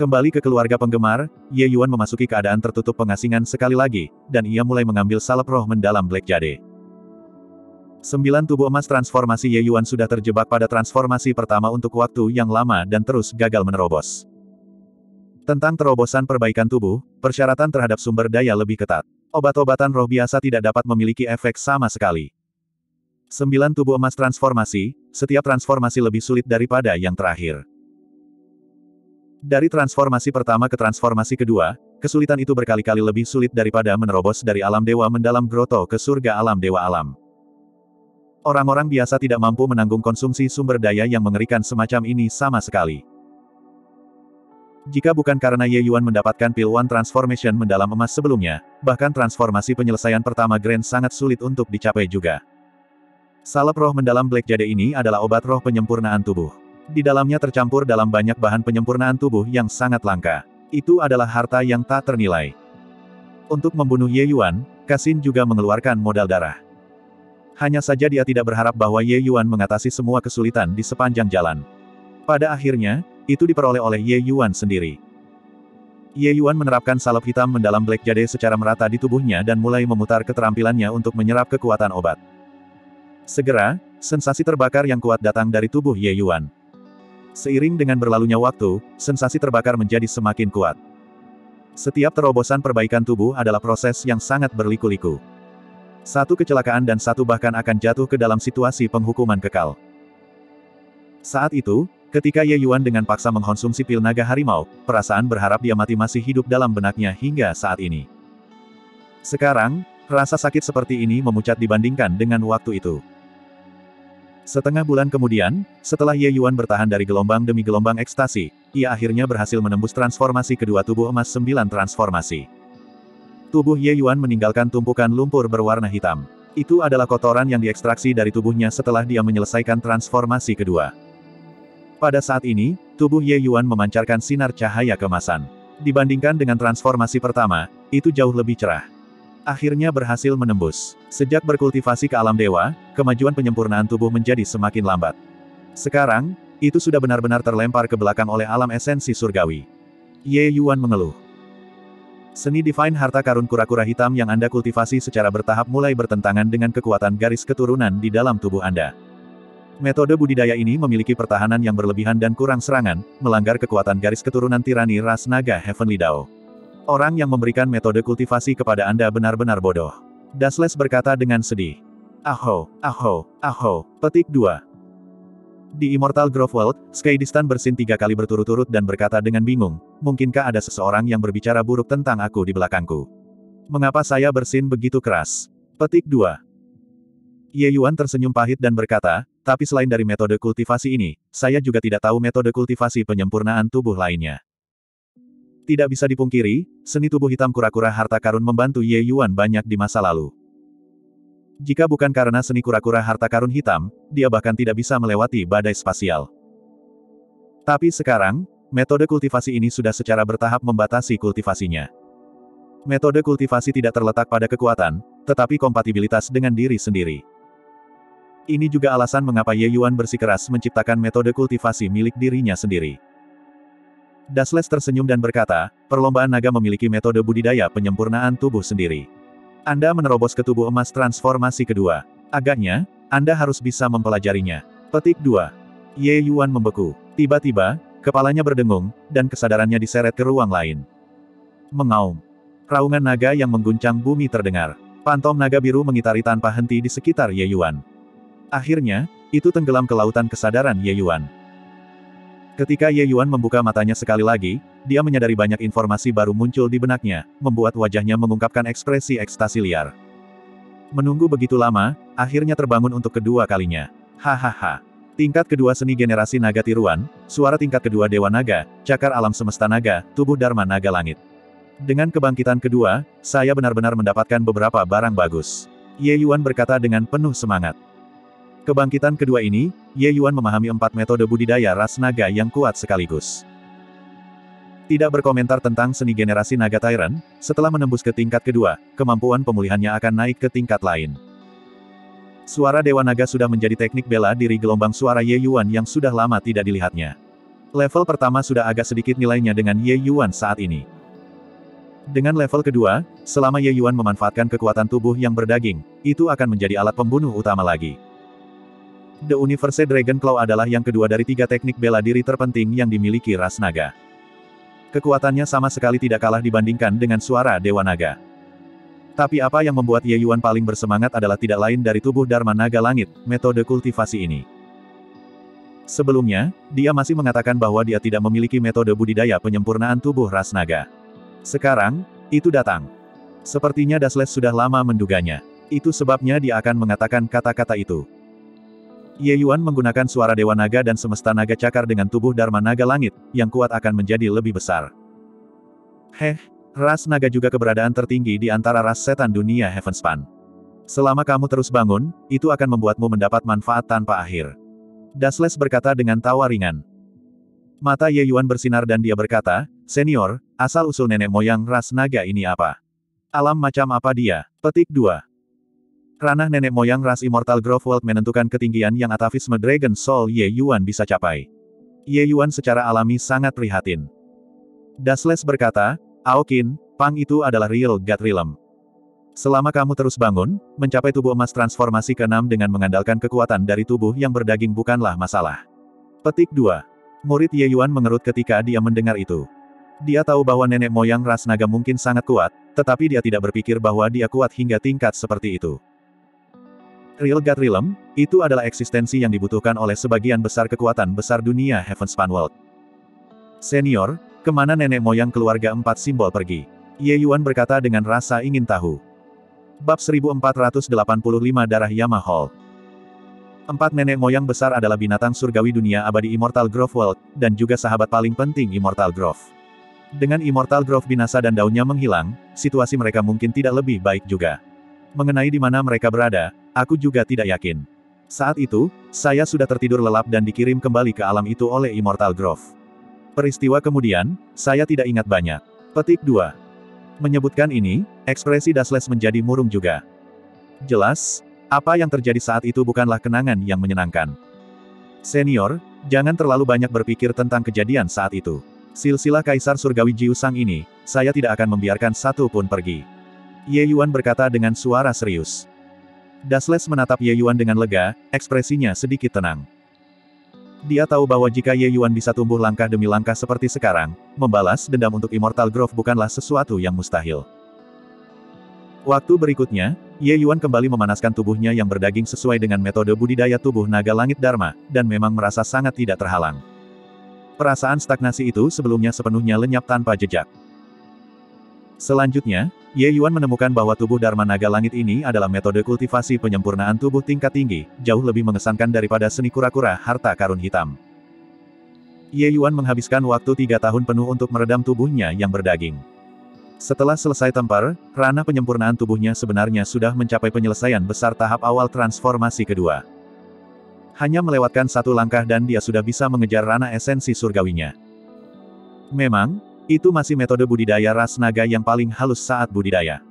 S1: Kembali ke keluarga penggemar, Ye Yuan memasuki keadaan tertutup pengasingan sekali lagi, dan ia mulai mengambil salep roh mendalam Black Jade. Sembilan tubuh emas transformasi Ye Yuan sudah terjebak pada transformasi pertama untuk waktu yang lama dan terus gagal menerobos. Tentang terobosan perbaikan tubuh, persyaratan terhadap sumber daya lebih ketat. Obat-obatan roh biasa tidak dapat memiliki efek sama sekali. Sembilan tubuh emas transformasi, setiap transformasi lebih sulit daripada yang terakhir. Dari transformasi pertama ke transformasi kedua, kesulitan itu berkali-kali lebih sulit daripada menerobos dari alam dewa mendalam groto ke surga alam dewa alam. Orang-orang biasa tidak mampu menanggung konsumsi sumber daya yang mengerikan semacam ini sama sekali. Jika bukan karena Ye Yuan mendapatkan Pil One Transformation mendalam emas sebelumnya, bahkan transformasi penyelesaian pertama Grand sangat sulit untuk dicapai juga. Salep roh mendalam Black Jade ini adalah obat roh penyempurnaan tubuh. Di dalamnya tercampur dalam banyak bahan penyempurnaan tubuh yang sangat langka. Itu adalah harta yang tak ternilai. Untuk membunuh Ye Yuan, Kasin juga mengeluarkan modal darah. Hanya saja dia tidak berharap bahwa Ye Yuan mengatasi semua kesulitan di sepanjang jalan. Pada akhirnya, itu diperoleh oleh Ye Yuan sendiri. Ye Yuan menerapkan salep hitam mendalam Black Jade secara merata di tubuhnya dan mulai memutar keterampilannya untuk menyerap kekuatan obat. Segera, sensasi terbakar yang kuat datang dari tubuh Ye Yuan. Seiring dengan berlalunya waktu, sensasi terbakar menjadi semakin kuat. Setiap terobosan perbaikan tubuh adalah proses yang sangat berliku-liku. Satu kecelakaan dan satu bahkan akan jatuh ke dalam situasi penghukuman kekal. Saat itu, ketika Ye Yuan dengan paksa mengkonsumsi pil naga harimau, perasaan berharap dia mati masih hidup dalam benaknya hingga saat ini. Sekarang, rasa sakit seperti ini memucat dibandingkan dengan waktu itu. Setengah bulan kemudian, setelah Ye Yuan bertahan dari gelombang demi gelombang ekstasi, ia akhirnya berhasil menembus transformasi kedua tubuh emas sembilan transformasi. Tubuh Ye Yuan meninggalkan tumpukan lumpur berwarna hitam. Itu adalah kotoran yang diekstraksi dari tubuhnya setelah dia menyelesaikan transformasi kedua. Pada saat ini, tubuh Ye Yuan memancarkan sinar cahaya kemasan. Dibandingkan dengan transformasi pertama, itu jauh lebih cerah akhirnya berhasil menembus. Sejak berkultivasi ke alam dewa, kemajuan penyempurnaan tubuh menjadi semakin lambat. Sekarang, itu sudah benar-benar terlempar ke belakang oleh alam esensi surgawi. Ye Yuan mengeluh. Seni Divine harta karun kura-kura hitam yang Anda kultivasi secara bertahap mulai bertentangan dengan kekuatan garis keturunan di dalam tubuh Anda. Metode budidaya ini memiliki pertahanan yang berlebihan dan kurang serangan, melanggar kekuatan garis keturunan tirani ras naga Heavenly Dao. Orang yang memberikan metode kultivasi kepada Anda benar-benar bodoh. Dasles berkata dengan sedih. Aho, aho, aho, petik 2. Di Immortal Grove World, Skydistan bersin tiga kali berturut-turut dan berkata dengan bingung, mungkinkah ada seseorang yang berbicara buruk tentang aku di belakangku? Mengapa saya bersin begitu keras? Petik 2. Ye Yuan tersenyum pahit dan berkata, tapi selain dari metode kultivasi ini, saya juga tidak tahu metode kultivasi penyempurnaan tubuh lainnya. Tidak bisa dipungkiri, seni tubuh hitam kura-kura harta karun membantu Ye Yuan banyak di masa lalu. Jika bukan karena seni kura-kura harta karun hitam, dia bahkan tidak bisa melewati badai spasial. Tapi sekarang, metode kultivasi ini sudah secara bertahap membatasi kultivasinya. Metode kultivasi tidak terletak pada kekuatan, tetapi kompatibilitas dengan diri sendiri. Ini juga alasan mengapa Ye Yuan bersikeras menciptakan metode kultivasi milik dirinya sendiri. Dasles tersenyum dan berkata, perlombaan naga memiliki metode budidaya penyempurnaan tubuh sendiri. Anda menerobos ke tubuh emas transformasi kedua. Agaknya, Anda harus bisa mempelajarinya. Petik 2. Ye Yuan membeku. Tiba-tiba, kepalanya berdengung, dan kesadarannya diseret ke ruang lain. Mengaum. Raungan naga yang mengguncang bumi terdengar. Pantom naga biru mengitari tanpa henti di sekitar Ye Yuan. Akhirnya, itu tenggelam ke lautan kesadaran Ye Yuan. Ketika Ye Yuan membuka matanya sekali lagi, dia menyadari banyak informasi baru muncul di benaknya, membuat wajahnya mengungkapkan ekspresi ekstasi liar. Menunggu begitu lama, akhirnya terbangun untuk kedua kalinya. Hahaha. Tingkat kedua seni generasi naga tiruan, suara tingkat kedua dewa naga, cakar alam semesta naga, tubuh dharma naga langit. Dengan kebangkitan kedua, saya benar-benar mendapatkan beberapa barang bagus. Ye Yuan berkata dengan penuh semangat. Kebangkitan kedua ini, Ye Yuan memahami empat metode budidaya ras naga yang kuat sekaligus. Tidak berkomentar tentang seni generasi naga Tyrant, setelah menembus ke tingkat kedua, kemampuan pemulihannya akan naik ke tingkat lain. Suara Dewa Naga sudah menjadi teknik bela diri gelombang suara Ye Yuan yang sudah lama tidak dilihatnya. Level pertama sudah agak sedikit nilainya dengan Ye Yuan saat ini. Dengan level kedua, selama Ye Yuan memanfaatkan kekuatan tubuh yang berdaging, itu akan menjadi alat pembunuh utama lagi. The Universe Dragon Claw adalah yang kedua dari tiga teknik bela diri terpenting yang dimiliki ras naga. Kekuatannya sama sekali tidak kalah dibandingkan dengan suara Dewa Naga. Tapi apa yang membuat Ye Yuan paling bersemangat adalah tidak lain dari tubuh Dharma Naga Langit, metode kultivasi ini. Sebelumnya, dia masih mengatakan bahwa dia tidak memiliki metode budidaya penyempurnaan tubuh ras naga. Sekarang, itu datang. Sepertinya Dasles sudah lama menduganya. Itu sebabnya dia akan mengatakan kata-kata itu. Ye Yuan menggunakan suara Dewa Naga dan semesta naga cakar dengan tubuh Dharma Naga Langit, yang kuat akan menjadi lebih besar. Heh, ras naga juga keberadaan tertinggi di antara ras setan dunia Heavenspan. Selama kamu terus bangun, itu akan membuatmu mendapat manfaat tanpa akhir. Dasles berkata dengan tawa ringan. Mata Ye Yuan bersinar dan dia berkata, Senior, asal-usul nenek moyang ras naga ini apa? Alam macam apa dia? Petik 2. Ranah nenek moyang ras Immortal Grove World menentukan ketinggian yang atavisme Dragon Soul Ye Yuan bisa capai. Ye Yuan secara alami sangat prihatin. Dasles berkata, Aokin, Pang itu adalah real God Realm. Selama kamu terus bangun, mencapai tubuh emas transformasi ke-6 dengan mengandalkan kekuatan dari tubuh yang berdaging bukanlah masalah. Petik 2. Murid Ye Yuan mengerut ketika dia mendengar itu. Dia tahu bahwa nenek moyang ras naga mungkin sangat kuat, tetapi dia tidak berpikir bahwa dia kuat hingga tingkat seperti itu. Real God Realm, itu adalah eksistensi yang dibutuhkan oleh sebagian besar kekuatan besar dunia Heavenspan World. Senior, ke mana nenek moyang keluarga empat simbol pergi? Ye Yuan berkata dengan rasa ingin tahu. Bab 1485 Darah Yama Hall Empat nenek moyang besar adalah binatang surgawi dunia abadi Immortal Grove World, dan juga sahabat paling penting Immortal Grove. Dengan Immortal Grove binasa dan daunnya menghilang, situasi mereka mungkin tidak lebih baik juga. Mengenai di mana mereka berada, aku juga tidak yakin. Saat itu, saya sudah tertidur lelap dan dikirim kembali ke alam itu oleh Immortal Grove. Peristiwa kemudian, saya tidak ingat banyak. Petik 2. Menyebutkan ini, ekspresi Dasles menjadi murung juga. Jelas, apa yang terjadi saat itu bukanlah kenangan yang menyenangkan. Senior, jangan terlalu banyak berpikir tentang kejadian saat itu. Silsilah Kaisar Surgawi Jiu Sang ini, saya tidak akan membiarkan satu pun pergi. Ye Yuan berkata dengan suara serius. Dasles menatap Ye Yuan dengan lega, ekspresinya sedikit tenang. Dia tahu bahwa jika Ye Yuan bisa tumbuh langkah demi langkah seperti sekarang, membalas dendam untuk Immortal Grove bukanlah sesuatu yang mustahil. Waktu berikutnya, Ye Yuan kembali memanaskan tubuhnya yang berdaging sesuai dengan metode budidaya tubuh naga langit Dharma, dan memang merasa sangat tidak terhalang. Perasaan stagnasi itu sebelumnya sepenuhnya lenyap tanpa jejak. Selanjutnya, Ye Yuan menemukan bahwa tubuh Dharma Naga Langit ini adalah metode kultivasi penyempurnaan tubuh tingkat tinggi, jauh lebih mengesankan daripada seni kura-kura harta karun hitam. Ye Yuan menghabiskan waktu tiga tahun penuh untuk meredam tubuhnya yang berdaging. Setelah selesai tempar, ranah penyempurnaan tubuhnya sebenarnya sudah mencapai penyelesaian besar tahap awal transformasi kedua. Hanya melewatkan satu langkah dan dia sudah bisa mengejar ranah esensi surgawinya. Memang, itu masih metode budidaya ras naga yang paling halus saat budidaya.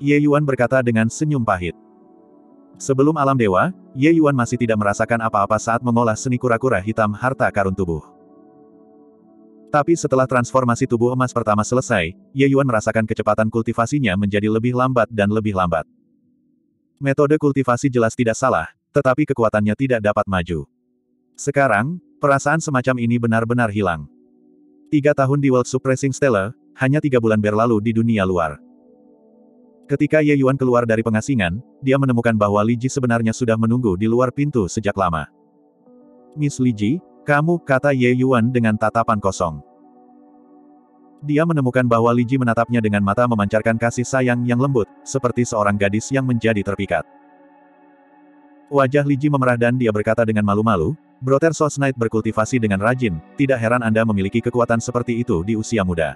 S1: Ye Yuan berkata dengan senyum pahit. Sebelum alam dewa, Ye Yuan masih tidak merasakan apa-apa saat mengolah seni kura-kura hitam harta karun tubuh. Tapi setelah transformasi tubuh emas pertama selesai, Ye Yuan merasakan kecepatan kultivasinya menjadi lebih lambat dan lebih lambat. Metode kultivasi jelas tidak salah, tetapi kekuatannya tidak dapat maju. Sekarang, perasaan semacam ini benar-benar hilang. Tiga tahun di World Suppressing Stellar, hanya tiga bulan berlalu di dunia luar. Ketika Ye Yuan keluar dari pengasingan, dia menemukan bahwa Li Ji sebenarnya sudah menunggu di luar pintu sejak lama. Miss Li Ji, kamu, kata Ye Yuan dengan tatapan kosong. Dia menemukan bahwa Li Ji menatapnya dengan mata memancarkan kasih sayang yang lembut, seperti seorang gadis yang menjadi terpikat. Wajah Li Ji memerah dan dia berkata dengan malu-malu, Brother Sos Knight berkultivasi dengan rajin, tidak heran Anda memiliki kekuatan seperti itu di usia muda.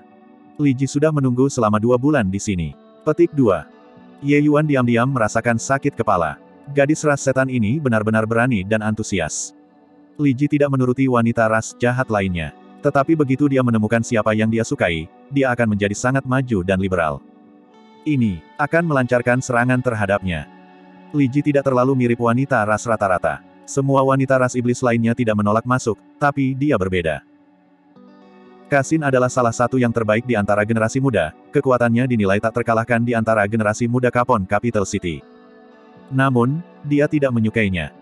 S1: Li Ji sudah menunggu selama dua bulan di sini. Petik 2. Ye Yuan diam-diam merasakan sakit kepala. Gadis ras setan ini benar-benar berani dan antusias. Li Ji tidak menuruti wanita ras jahat lainnya. Tetapi begitu dia menemukan siapa yang dia sukai, dia akan menjadi sangat maju dan liberal. Ini, akan melancarkan serangan terhadapnya. Li Ji tidak terlalu mirip wanita ras rata-rata. Semua wanita ras iblis lainnya tidak menolak masuk, tapi dia berbeda. Kasin adalah salah satu yang terbaik di antara generasi muda, kekuatannya dinilai tak terkalahkan di antara generasi muda Kapon Capital City. Namun, dia tidak menyukainya.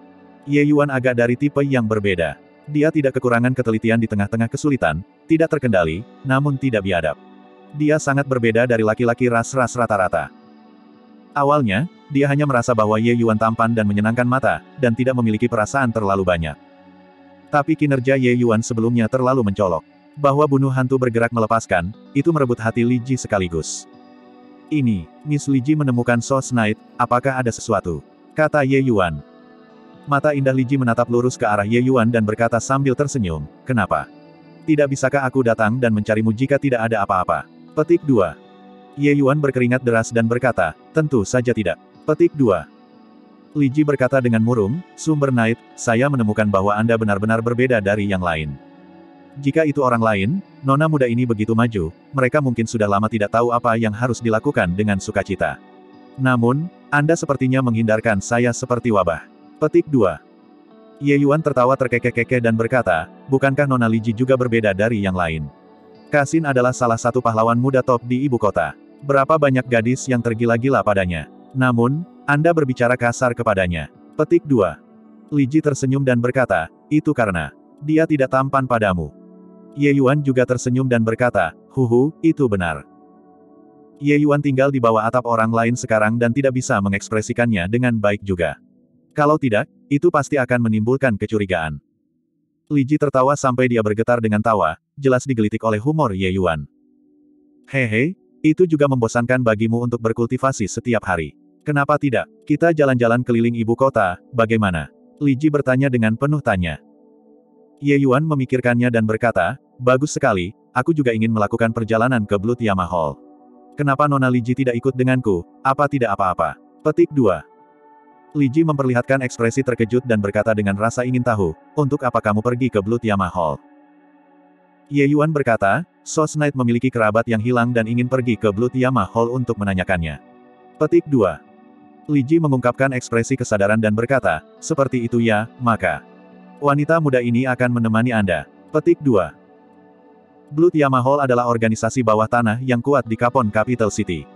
S1: Ye Yuan agak dari tipe yang berbeda. Dia tidak kekurangan ketelitian di tengah-tengah kesulitan, tidak terkendali, namun tidak biadab. Dia sangat berbeda dari laki-laki ras-ras rata-rata. Awalnya, dia hanya merasa bahwa Ye Yuan tampan dan menyenangkan mata, dan tidak memiliki perasaan terlalu banyak. Tapi kinerja Ye Yuan sebelumnya terlalu mencolok. Bahwa bunuh hantu bergerak melepaskan, itu merebut hati Li Ji sekaligus. Ini, Miss Li Ji menemukan Sos Knight, apakah ada sesuatu? Kata Ye Yuan. Mata indah Li Ji menatap lurus ke arah Ye Yuan dan berkata sambil tersenyum, kenapa? Tidak bisakah aku datang dan mencarimu jika tidak ada apa-apa? Petik 2. Ye Yuan berkeringat deras dan berkata, tentu saja tidak. Petik 2. Li Ji berkata dengan murung, Sumber Knight, saya menemukan bahwa Anda benar-benar berbeda dari yang lain. Jika itu orang lain, nona muda ini begitu maju, mereka mungkin sudah lama tidak tahu apa yang harus dilakukan dengan sukacita. Namun, Anda sepertinya menghindarkan saya seperti wabah. Petik 2. Ye Yuan tertawa terkekeh-kekeh dan berkata, bukankah Nona Li Ji juga berbeda dari yang lain? Kasin adalah salah satu pahlawan muda top di ibu kota. Berapa banyak gadis yang tergila-gila padanya. Namun, Anda berbicara kasar kepadanya. Petik 2. Li Ji tersenyum dan berkata, itu karena dia tidak tampan padamu. Ye Yuan juga tersenyum dan berkata, huhu, itu benar. Ye Yuan tinggal di bawah atap orang lain sekarang dan tidak bisa mengekspresikannya dengan baik juga. Kalau tidak, itu pasti akan menimbulkan kecurigaan. Li Ji tertawa sampai dia bergetar dengan tawa, jelas digelitik oleh humor Ye Yuan. Hehe, itu juga membosankan bagimu untuk berkultivasi setiap hari. Kenapa tidak? Kita jalan-jalan keliling ibu kota, bagaimana? Li Ji bertanya dengan penuh tanya. Ye Yuan memikirkannya dan berkata, bagus sekali, aku juga ingin melakukan perjalanan ke Blood Yama Hall. Kenapa Nona Li Ji tidak ikut denganku, apa tidak apa-apa? Petik 2. Li Ji memperlihatkan ekspresi terkejut dan berkata dengan rasa ingin tahu, untuk apa kamu pergi ke Blood Yama Hall? Ye Yuan berkata, Sos Knight memiliki kerabat yang hilang dan ingin pergi ke Blood Yama Hall untuk menanyakannya. Petik 2. Li Ji mengungkapkan ekspresi kesadaran dan berkata, seperti itu ya, maka. Wanita muda ini akan menemani Anda. Petik 2. Blood Yamahol adalah organisasi bawah tanah yang kuat di Kapon Capital City.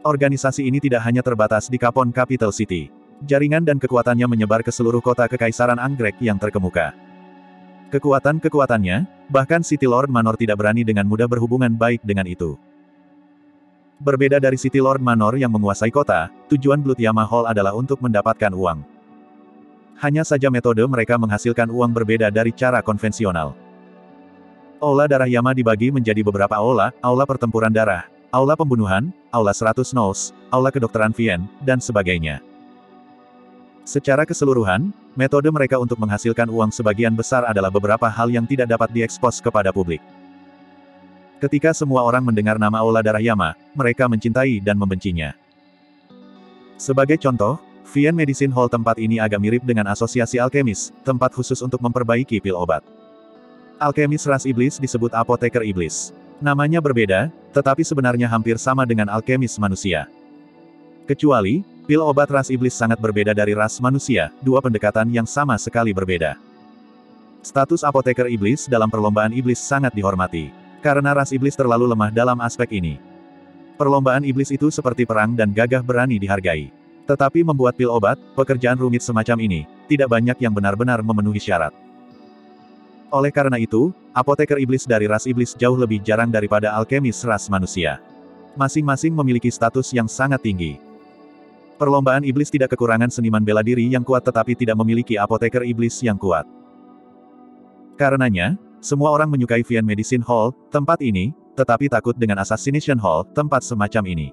S1: Organisasi ini tidak hanya terbatas di Kapon Capital City. Jaringan dan kekuatannya menyebar ke seluruh kota Kekaisaran Anggrek yang terkemuka. Kekuatan-kekuatannya, bahkan City Lord Manor tidak berani dengan mudah berhubungan baik dengan itu. Berbeda dari City Lord Manor yang menguasai kota, tujuan Blood Yama Hall adalah untuk mendapatkan uang. Hanya saja metode mereka menghasilkan uang berbeda dari cara konvensional. Aula darah Yama dibagi menjadi beberapa aula, aula pertempuran darah, aula pembunuhan, aula 100 Nose, aula kedokteran Vien, dan sebagainya. Secara keseluruhan, metode mereka untuk menghasilkan uang sebagian besar adalah beberapa hal yang tidak dapat diekspos kepada publik. Ketika semua orang mendengar nama Aula Darah Yama, mereka mencintai dan membencinya. Sebagai contoh, Vien Medicine Hall tempat ini agak mirip dengan asosiasi alkemis, tempat khusus untuk memperbaiki pil obat. Alkemis ras iblis disebut apoteker iblis. Namanya berbeda, tetapi sebenarnya hampir sama dengan alkemis manusia. Kecuali, pil obat ras iblis sangat berbeda dari ras manusia, dua pendekatan yang sama sekali berbeda. Status apoteker iblis dalam perlombaan iblis sangat dihormati. Karena ras iblis terlalu lemah dalam aspek ini. Perlombaan iblis itu seperti perang dan gagah berani dihargai. Tetapi membuat pil obat, pekerjaan rumit semacam ini, tidak banyak yang benar-benar memenuhi syarat. Oleh karena itu, apoteker iblis dari ras iblis jauh lebih jarang daripada alkemis ras manusia. Masing-masing memiliki status yang sangat tinggi. Perlombaan iblis tidak kekurangan seniman bela diri yang kuat tetapi tidak memiliki apoteker iblis yang kuat. Karenanya, semua orang menyukai Vian Medicine Hall, tempat ini, tetapi takut dengan Assassination Hall, tempat semacam ini.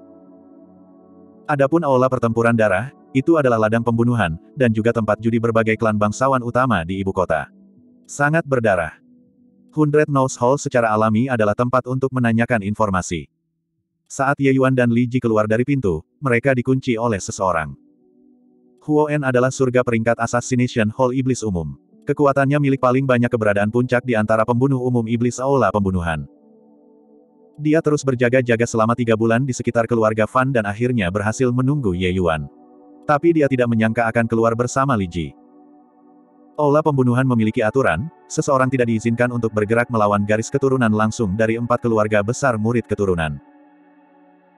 S1: Adapun aula pertempuran darah, itu adalah ladang pembunuhan, dan juga tempat judi berbagai klan bangsawan utama di ibu kota. Sangat berdarah. Hundred Nose Hall secara alami adalah tempat untuk menanyakan informasi. Saat Ye Yuan dan Li Ji keluar dari pintu, mereka dikunci oleh seseorang. Huo En adalah surga peringkat Assassination Hall Iblis Umum. Kekuatannya milik paling banyak keberadaan puncak di antara pembunuh umum iblis Aula Pembunuhan. Dia terus berjaga-jaga selama tiga bulan di sekitar keluarga Fan dan akhirnya berhasil menunggu Ye Yuan. Tapi dia tidak menyangka akan keluar bersama Li Ji. Aula Pembunuhan memiliki aturan, seseorang tidak diizinkan untuk bergerak melawan garis keturunan langsung dari empat keluarga besar murid keturunan.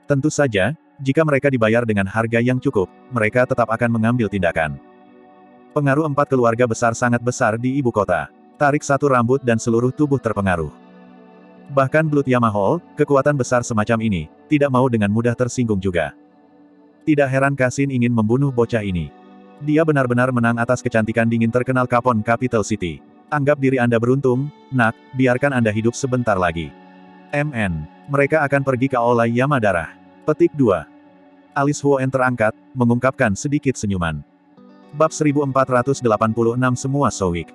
S1: Tentu saja, jika mereka dibayar dengan harga yang cukup, mereka tetap akan mengambil tindakan. Pengaruh empat keluarga besar sangat besar di ibu kota. Tarik satu rambut dan seluruh tubuh terpengaruh. Bahkan Blood Yamahol, kekuatan besar semacam ini, tidak mau dengan mudah tersinggung juga. Tidak heran Kasin ingin membunuh bocah ini. Dia benar-benar menang atas kecantikan dingin terkenal Kapon Capital City. Anggap diri Anda beruntung, nak, biarkan Anda hidup sebentar lagi. MN. Mereka akan pergi ke Aula Yamadara. Petik 2. Alis Huoen terangkat, mengungkapkan sedikit senyuman. Bab 1486 Semua Sowik.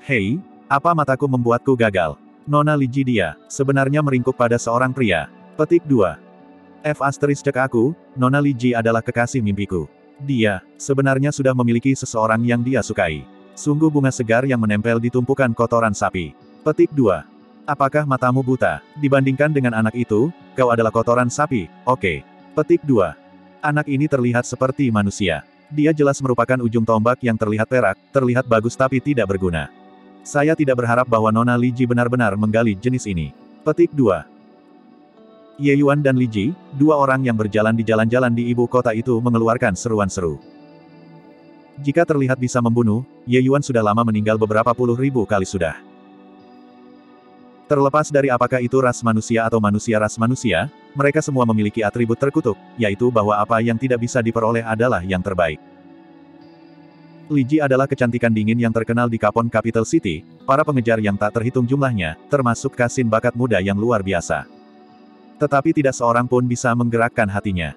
S1: Hei, apa mataku membuatku gagal? Nona Ligidia, sebenarnya meringkuk pada seorang pria. Petik 2. F asteris cek aku, Nona Ligi adalah kekasih mimpiku. Dia, sebenarnya sudah memiliki seseorang yang dia sukai. Sungguh bunga segar yang menempel di tumpukan kotoran sapi. Petik 2. Apakah matamu buta? Dibandingkan dengan anak itu, kau adalah kotoran sapi, oke. Petik 2. Anak ini terlihat seperti manusia. Dia jelas merupakan ujung tombak yang terlihat perak, terlihat bagus tapi tidak berguna. Saya tidak berharap bahwa Nona Li Ji benar-benar menggali jenis ini. Petik 2. Ye Yuan dan Li Ji, dua orang yang berjalan di jalan-jalan di ibu kota itu mengeluarkan seruan seru. Jika terlihat bisa membunuh, Ye Yuan sudah lama meninggal beberapa puluh ribu kali sudah. Terlepas dari apakah itu ras manusia atau manusia ras manusia, mereka semua memiliki atribut terkutuk, yaitu bahwa apa yang tidak bisa diperoleh adalah yang terbaik. Li Ji adalah kecantikan dingin yang terkenal di Kapon Capital City, para pengejar yang tak terhitung jumlahnya, termasuk kasin bakat muda yang luar biasa. Tetapi tidak seorang pun bisa menggerakkan hatinya.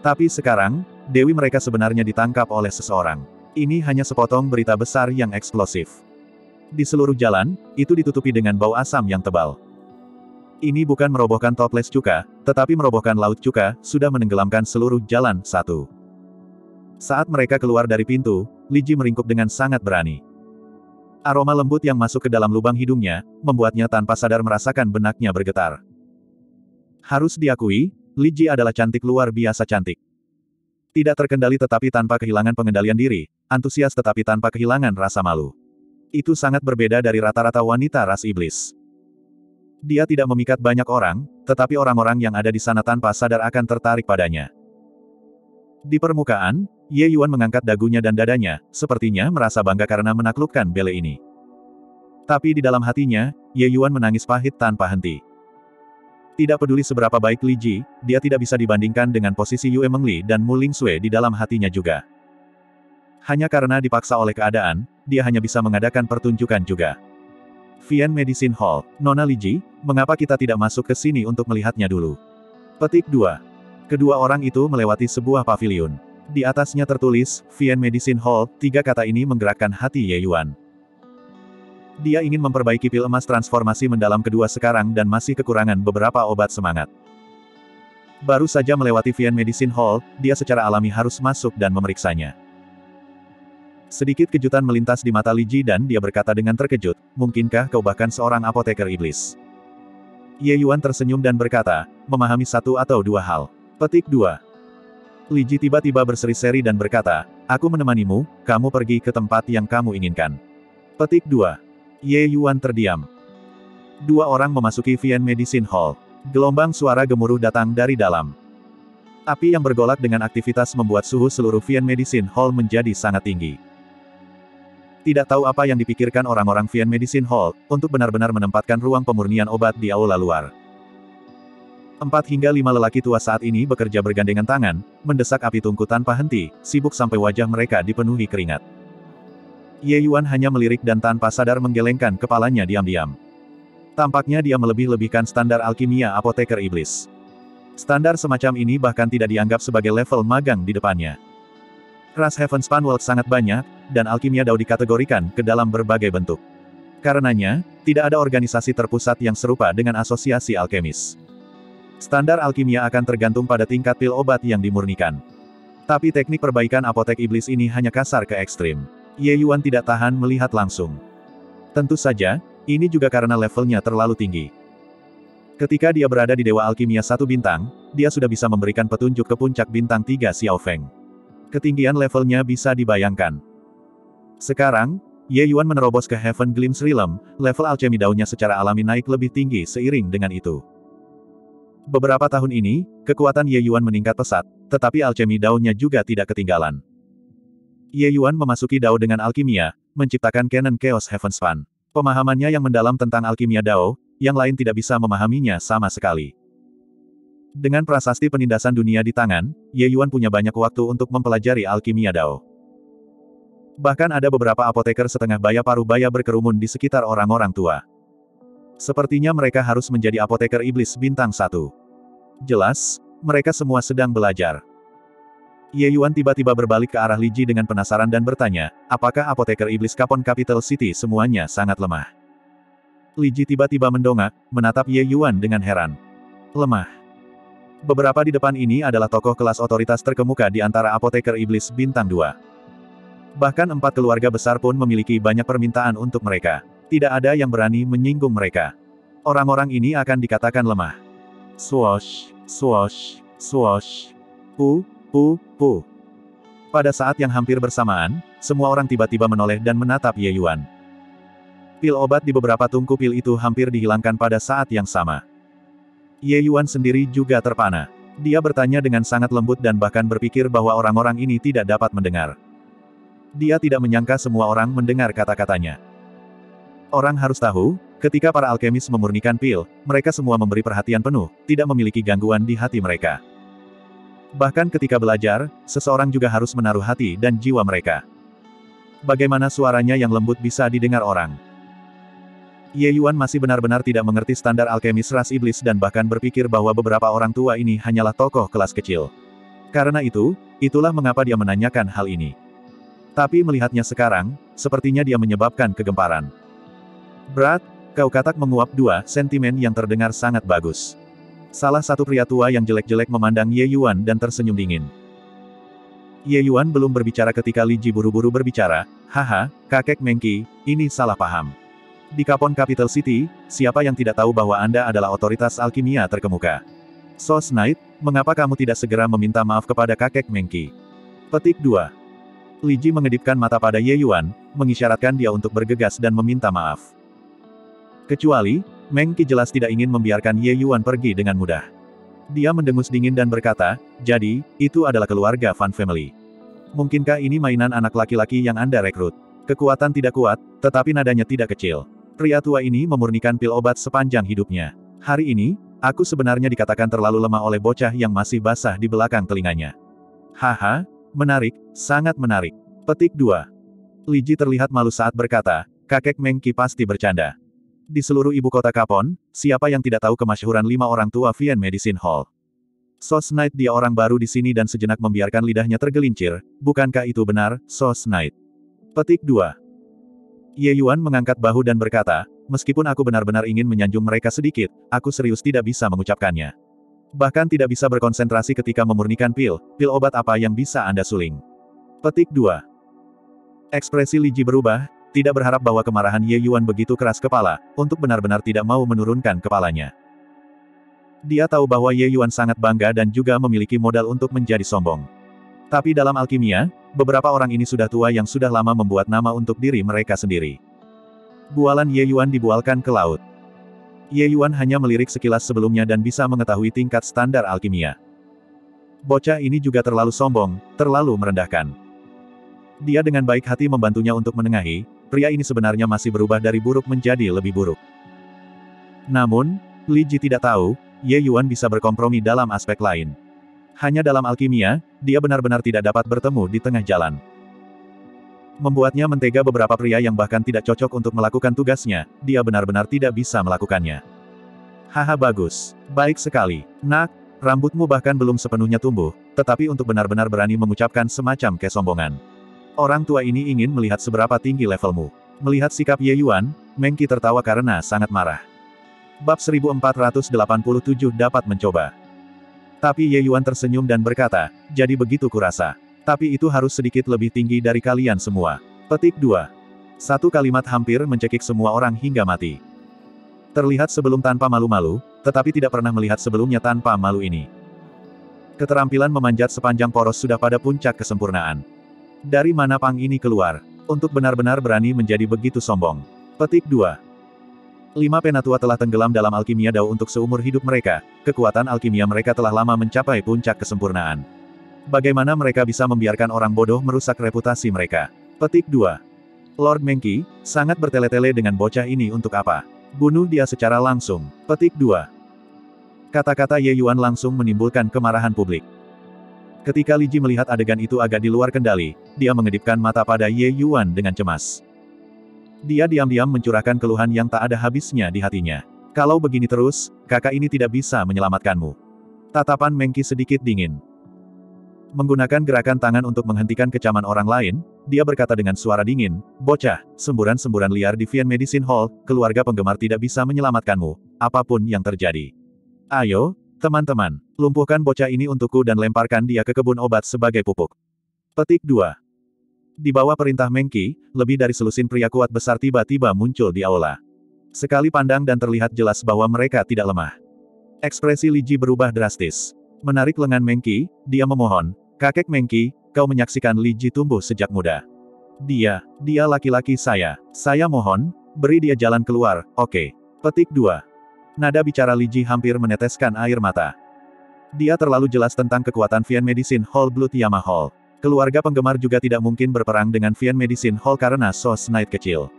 S1: Tapi sekarang, Dewi mereka sebenarnya ditangkap oleh seseorang. Ini hanya sepotong berita besar yang eksplosif. Di seluruh jalan, itu ditutupi dengan bau asam yang tebal. Ini bukan merobohkan toples cuka, tetapi merobohkan laut cuka, sudah menenggelamkan seluruh jalan satu. Saat mereka keluar dari pintu, Liji meringkuk dengan sangat berani. Aroma lembut yang masuk ke dalam lubang hidungnya, membuatnya tanpa sadar merasakan benaknya bergetar. Harus diakui, Liji adalah cantik luar biasa cantik. Tidak terkendali tetapi tanpa kehilangan pengendalian diri, antusias tetapi tanpa kehilangan rasa malu. Itu sangat berbeda dari rata-rata wanita ras iblis. Dia tidak memikat banyak orang, tetapi orang-orang yang ada di sana tanpa sadar akan tertarik padanya. Di permukaan, Ye Yuan mengangkat dagunya dan dadanya, sepertinya merasa bangga karena menaklukkan bele ini. Tapi di dalam hatinya, Ye Yuan menangis pahit tanpa henti. Tidak peduli seberapa baik Li Ji, dia tidak bisa dibandingkan dengan posisi Yue Mengli dan Mu Ling Sui di dalam hatinya juga. Hanya karena dipaksa oleh keadaan, dia hanya bisa mengadakan pertunjukan juga. Vian Medicine Hall, Nona Liji, mengapa kita tidak masuk ke sini untuk melihatnya dulu? Petik 2. Kedua orang itu melewati sebuah pavilion. Di atasnya tertulis, Vian Medicine Hall, tiga kata ini menggerakkan hati Ye Yuan. Dia ingin memperbaiki pil emas transformasi mendalam kedua sekarang dan masih kekurangan beberapa obat semangat. Baru saja melewati Vian Medicine Hall, dia secara alami harus masuk dan memeriksanya. Sedikit kejutan melintas di mata Li Ji dan dia berkata dengan terkejut, mungkinkah kau bahkan seorang apoteker iblis? Ye Yuan tersenyum dan berkata, memahami satu atau dua hal. Petik 2. Li Ji tiba-tiba berseri-seri dan berkata, aku menemanimu, kamu pergi ke tempat yang kamu inginkan. Petik 2. Ye Yuan terdiam. Dua orang memasuki Vian Medicine Hall. Gelombang suara gemuruh datang dari dalam. Api yang bergolak dengan aktivitas membuat suhu seluruh Vian Medicine Hall menjadi sangat tinggi. Tidak tahu apa yang dipikirkan orang-orang Vian Medicine Hall, untuk benar-benar menempatkan ruang pemurnian obat di aula luar. Empat hingga lima lelaki tua saat ini bekerja bergandengan tangan, mendesak api tungku tanpa henti, sibuk sampai wajah mereka dipenuhi keringat. Ye Yuan hanya melirik dan tanpa sadar menggelengkan kepalanya diam-diam. Tampaknya dia melebih-lebihkan standar alkimia apoteker iblis. Standar semacam ini bahkan tidak dianggap sebagai level magang di depannya. Ras Heaven World sangat banyak, dan alkimia Dao dikategorikan ke dalam berbagai bentuk. Karenanya, tidak ada organisasi terpusat yang serupa dengan asosiasi alkemis. Standar alkimia akan tergantung pada tingkat pil obat yang dimurnikan. Tapi teknik perbaikan apotek iblis ini hanya kasar ke ekstrim. Ye Yuan tidak tahan melihat langsung. Tentu saja, ini juga karena levelnya terlalu tinggi. Ketika dia berada di Dewa Alkimia satu bintang, dia sudah bisa memberikan petunjuk ke puncak bintang tiga Xiao Feng. Ketinggian levelnya bisa dibayangkan. Sekarang, Ye Yuan menerobos ke Heaven Glimpse Realm, level alchemy daunnya secara alami naik lebih tinggi seiring dengan itu. Beberapa tahun ini, kekuatan Ye Yuan meningkat pesat, tetapi alchemy daunnya juga tidak ketinggalan. Ye Yuan memasuki Dao dengan alkimia, menciptakan Canon Chaos Heaven Span. Pemahamannya yang mendalam tentang alkimia Dao, yang lain tidak bisa memahaminya sama sekali. Dengan prasasti penindasan dunia di tangan, Ye Yuan punya banyak waktu untuk mempelajari alkimia Dao. Bahkan ada beberapa apoteker setengah baya paruh baya berkerumun di sekitar orang-orang tua. Sepertinya mereka harus menjadi apoteker iblis bintang satu. Jelas, mereka semua sedang belajar. Ye Yuan tiba-tiba berbalik ke arah Li Ji dengan penasaran dan bertanya, apakah apoteker iblis Kapon Capital City semuanya sangat lemah? Li Ji tiba-tiba mendongak, menatap Ye Yuan dengan heran. Lemah. Beberapa di depan ini adalah tokoh kelas otoritas terkemuka di antara apoteker iblis bintang 2. Bahkan empat keluarga besar pun memiliki banyak permintaan untuk mereka. Tidak ada yang berani menyinggung mereka. Orang-orang ini akan dikatakan lemah. Swoosh, swoosh, swoosh. Pu, pu, pu. Pada saat yang hampir bersamaan, semua orang tiba-tiba menoleh dan menatap Ye Yuan. Pil obat di beberapa tungku pil itu hampir dihilangkan pada saat yang sama. Ye Yuan sendiri juga terpana. Dia bertanya dengan sangat lembut dan bahkan berpikir bahwa orang-orang ini tidak dapat mendengar. Dia tidak menyangka semua orang mendengar kata-katanya. Orang harus tahu, ketika para alkemis memurnikan pil, mereka semua memberi perhatian penuh, tidak memiliki gangguan di hati mereka. Bahkan ketika belajar, seseorang juga harus menaruh hati dan jiwa mereka. Bagaimana suaranya yang lembut bisa didengar orang? Ye Yuan masih benar-benar tidak mengerti standar alkemis ras iblis dan bahkan berpikir bahwa beberapa orang tua ini hanyalah tokoh kelas kecil. Karena itu, itulah mengapa dia menanyakan hal ini. Tapi melihatnya sekarang, sepertinya dia menyebabkan kegemparan. Berat, kau katak menguap dua, sentimen yang terdengar sangat bagus. Salah satu pria tua yang jelek-jelek memandang Ye Yuan dan tersenyum dingin. Ye Yuan belum berbicara ketika Li Ji buru-buru berbicara, haha, kakek Mengki, ini salah paham. Di Kapon Capital City, siapa yang tidak tahu bahwa Anda adalah otoritas alkimia terkemuka? Sos Knight, mengapa kamu tidak segera meminta maaf kepada kakek Mengki? Petik 2. Li Ji mengedipkan mata pada Ye Yuan, mengisyaratkan dia untuk bergegas dan meminta maaf. Kecuali, Meng Qi jelas tidak ingin membiarkan Ye Yuan pergi dengan mudah. Dia mendengus dingin dan berkata, jadi, itu adalah keluarga Fan Family. Mungkinkah ini mainan anak laki-laki yang Anda rekrut? Kekuatan tidak kuat, tetapi nadanya tidak kecil. Pria tua ini memurnikan pil obat sepanjang hidupnya. Hari ini, aku sebenarnya dikatakan terlalu lemah oleh bocah yang masih basah di belakang telinganya. Haha, menarik, sangat menarik. Petik 2. Li Ji terlihat malu saat berkata, kakek Meng Qi pasti bercanda. Di seluruh ibu kota Kapon, siapa yang tidak tahu kemasyhuran lima orang tua Vian Medicine Hall? Sos Knight dia orang baru di sini dan sejenak membiarkan lidahnya tergelincir, bukankah itu benar, Sos Knight? Petik 2. Ye Yuan mengangkat bahu dan berkata, meskipun aku benar-benar ingin menyanjung mereka sedikit, aku serius tidak bisa mengucapkannya. Bahkan tidak bisa berkonsentrasi ketika memurnikan pil, pil obat apa yang bisa Anda suling. Petik 2. Ekspresi Li Ji berubah, tidak berharap bahwa kemarahan Ye Yuan begitu keras kepala, untuk benar-benar tidak mau menurunkan kepalanya. Dia tahu bahwa Ye Yuan sangat bangga dan juga memiliki modal untuk menjadi sombong. Tapi dalam alkimia, beberapa orang ini sudah tua yang sudah lama membuat nama untuk diri mereka sendiri. Bualan Ye Yuan dibualkan ke laut. Ye Yuan hanya melirik sekilas sebelumnya dan bisa mengetahui tingkat standar alkimia. Bocah ini juga terlalu sombong, terlalu merendahkan. Dia dengan baik hati membantunya untuk menengahi, pria ini sebenarnya masih berubah dari buruk menjadi lebih buruk. Namun, Li Ji tidak tahu, Ye Yuan bisa berkompromi dalam aspek lain. Hanya dalam alkimia, dia benar-benar tidak dapat bertemu di tengah jalan. Membuatnya mentega beberapa pria yang bahkan tidak cocok untuk melakukan tugasnya, dia benar-benar tidak bisa melakukannya. Haha bagus. Baik sekali. Nak, rambutmu bahkan belum sepenuhnya tumbuh, tetapi untuk benar-benar berani mengucapkan semacam kesombongan. Orang tua ini ingin melihat seberapa tinggi levelmu. Melihat sikap Ye Yuan, Mengki tertawa karena sangat marah. Bab 1487 dapat mencoba. Tapi Ye Yuan tersenyum dan berkata, jadi begitu kurasa. Tapi itu harus sedikit lebih tinggi dari kalian semua. Petik 2. Satu kalimat hampir mencekik semua orang hingga mati. Terlihat sebelum tanpa malu-malu, tetapi tidak pernah melihat sebelumnya tanpa malu ini. Keterampilan memanjat sepanjang poros sudah pada puncak kesempurnaan. Dari mana pang ini keluar? Untuk benar-benar berani menjadi begitu sombong. Petik 2. Lima penatua telah tenggelam dalam alkimia dao untuk seumur hidup mereka, kekuatan alkimia mereka telah lama mencapai puncak kesempurnaan. Bagaimana mereka bisa membiarkan orang bodoh merusak reputasi mereka? Petik 2. Lord Mengki, sangat bertele-tele dengan bocah ini untuk apa? Bunuh dia secara langsung. Petik 2. Kata-kata Ye Yuan langsung menimbulkan kemarahan publik. Ketika Li Ji melihat adegan itu agak di luar kendali, dia mengedipkan mata pada Ye Yuan dengan cemas. Dia diam-diam mencurahkan keluhan yang tak ada habisnya di hatinya. Kalau begini terus, kakak ini tidak bisa menyelamatkanmu. Tatapan Mengki sedikit dingin. Menggunakan gerakan tangan untuk menghentikan kecaman orang lain, dia berkata dengan suara dingin, Bocah, semburan-semburan liar di Vian Medicine Hall, keluarga penggemar tidak bisa menyelamatkanmu, apa pun yang terjadi. Ayo, Teman-teman, lumpuhkan bocah ini untukku dan lemparkan dia ke kebun obat sebagai pupuk. Petik 2. Di bawah perintah Mengki, lebih dari selusin pria kuat besar tiba-tiba muncul di aula. Sekali pandang dan terlihat jelas bahwa mereka tidak lemah. Ekspresi Li Ji berubah drastis. Menarik lengan Mengki, dia memohon, Kakek Mengki, kau menyaksikan Li Ji tumbuh sejak muda. Dia, dia laki-laki saya. Saya mohon, beri dia jalan keluar, oke. Petik 2. Nada bicara Li Ji hampir meneteskan air mata. Dia terlalu jelas tentang kekuatan Vian Medicine Hall Blood Yama Hall. Keluarga penggemar juga tidak mungkin berperang dengan Vian Medicine Hall karena Sos Knight kecil.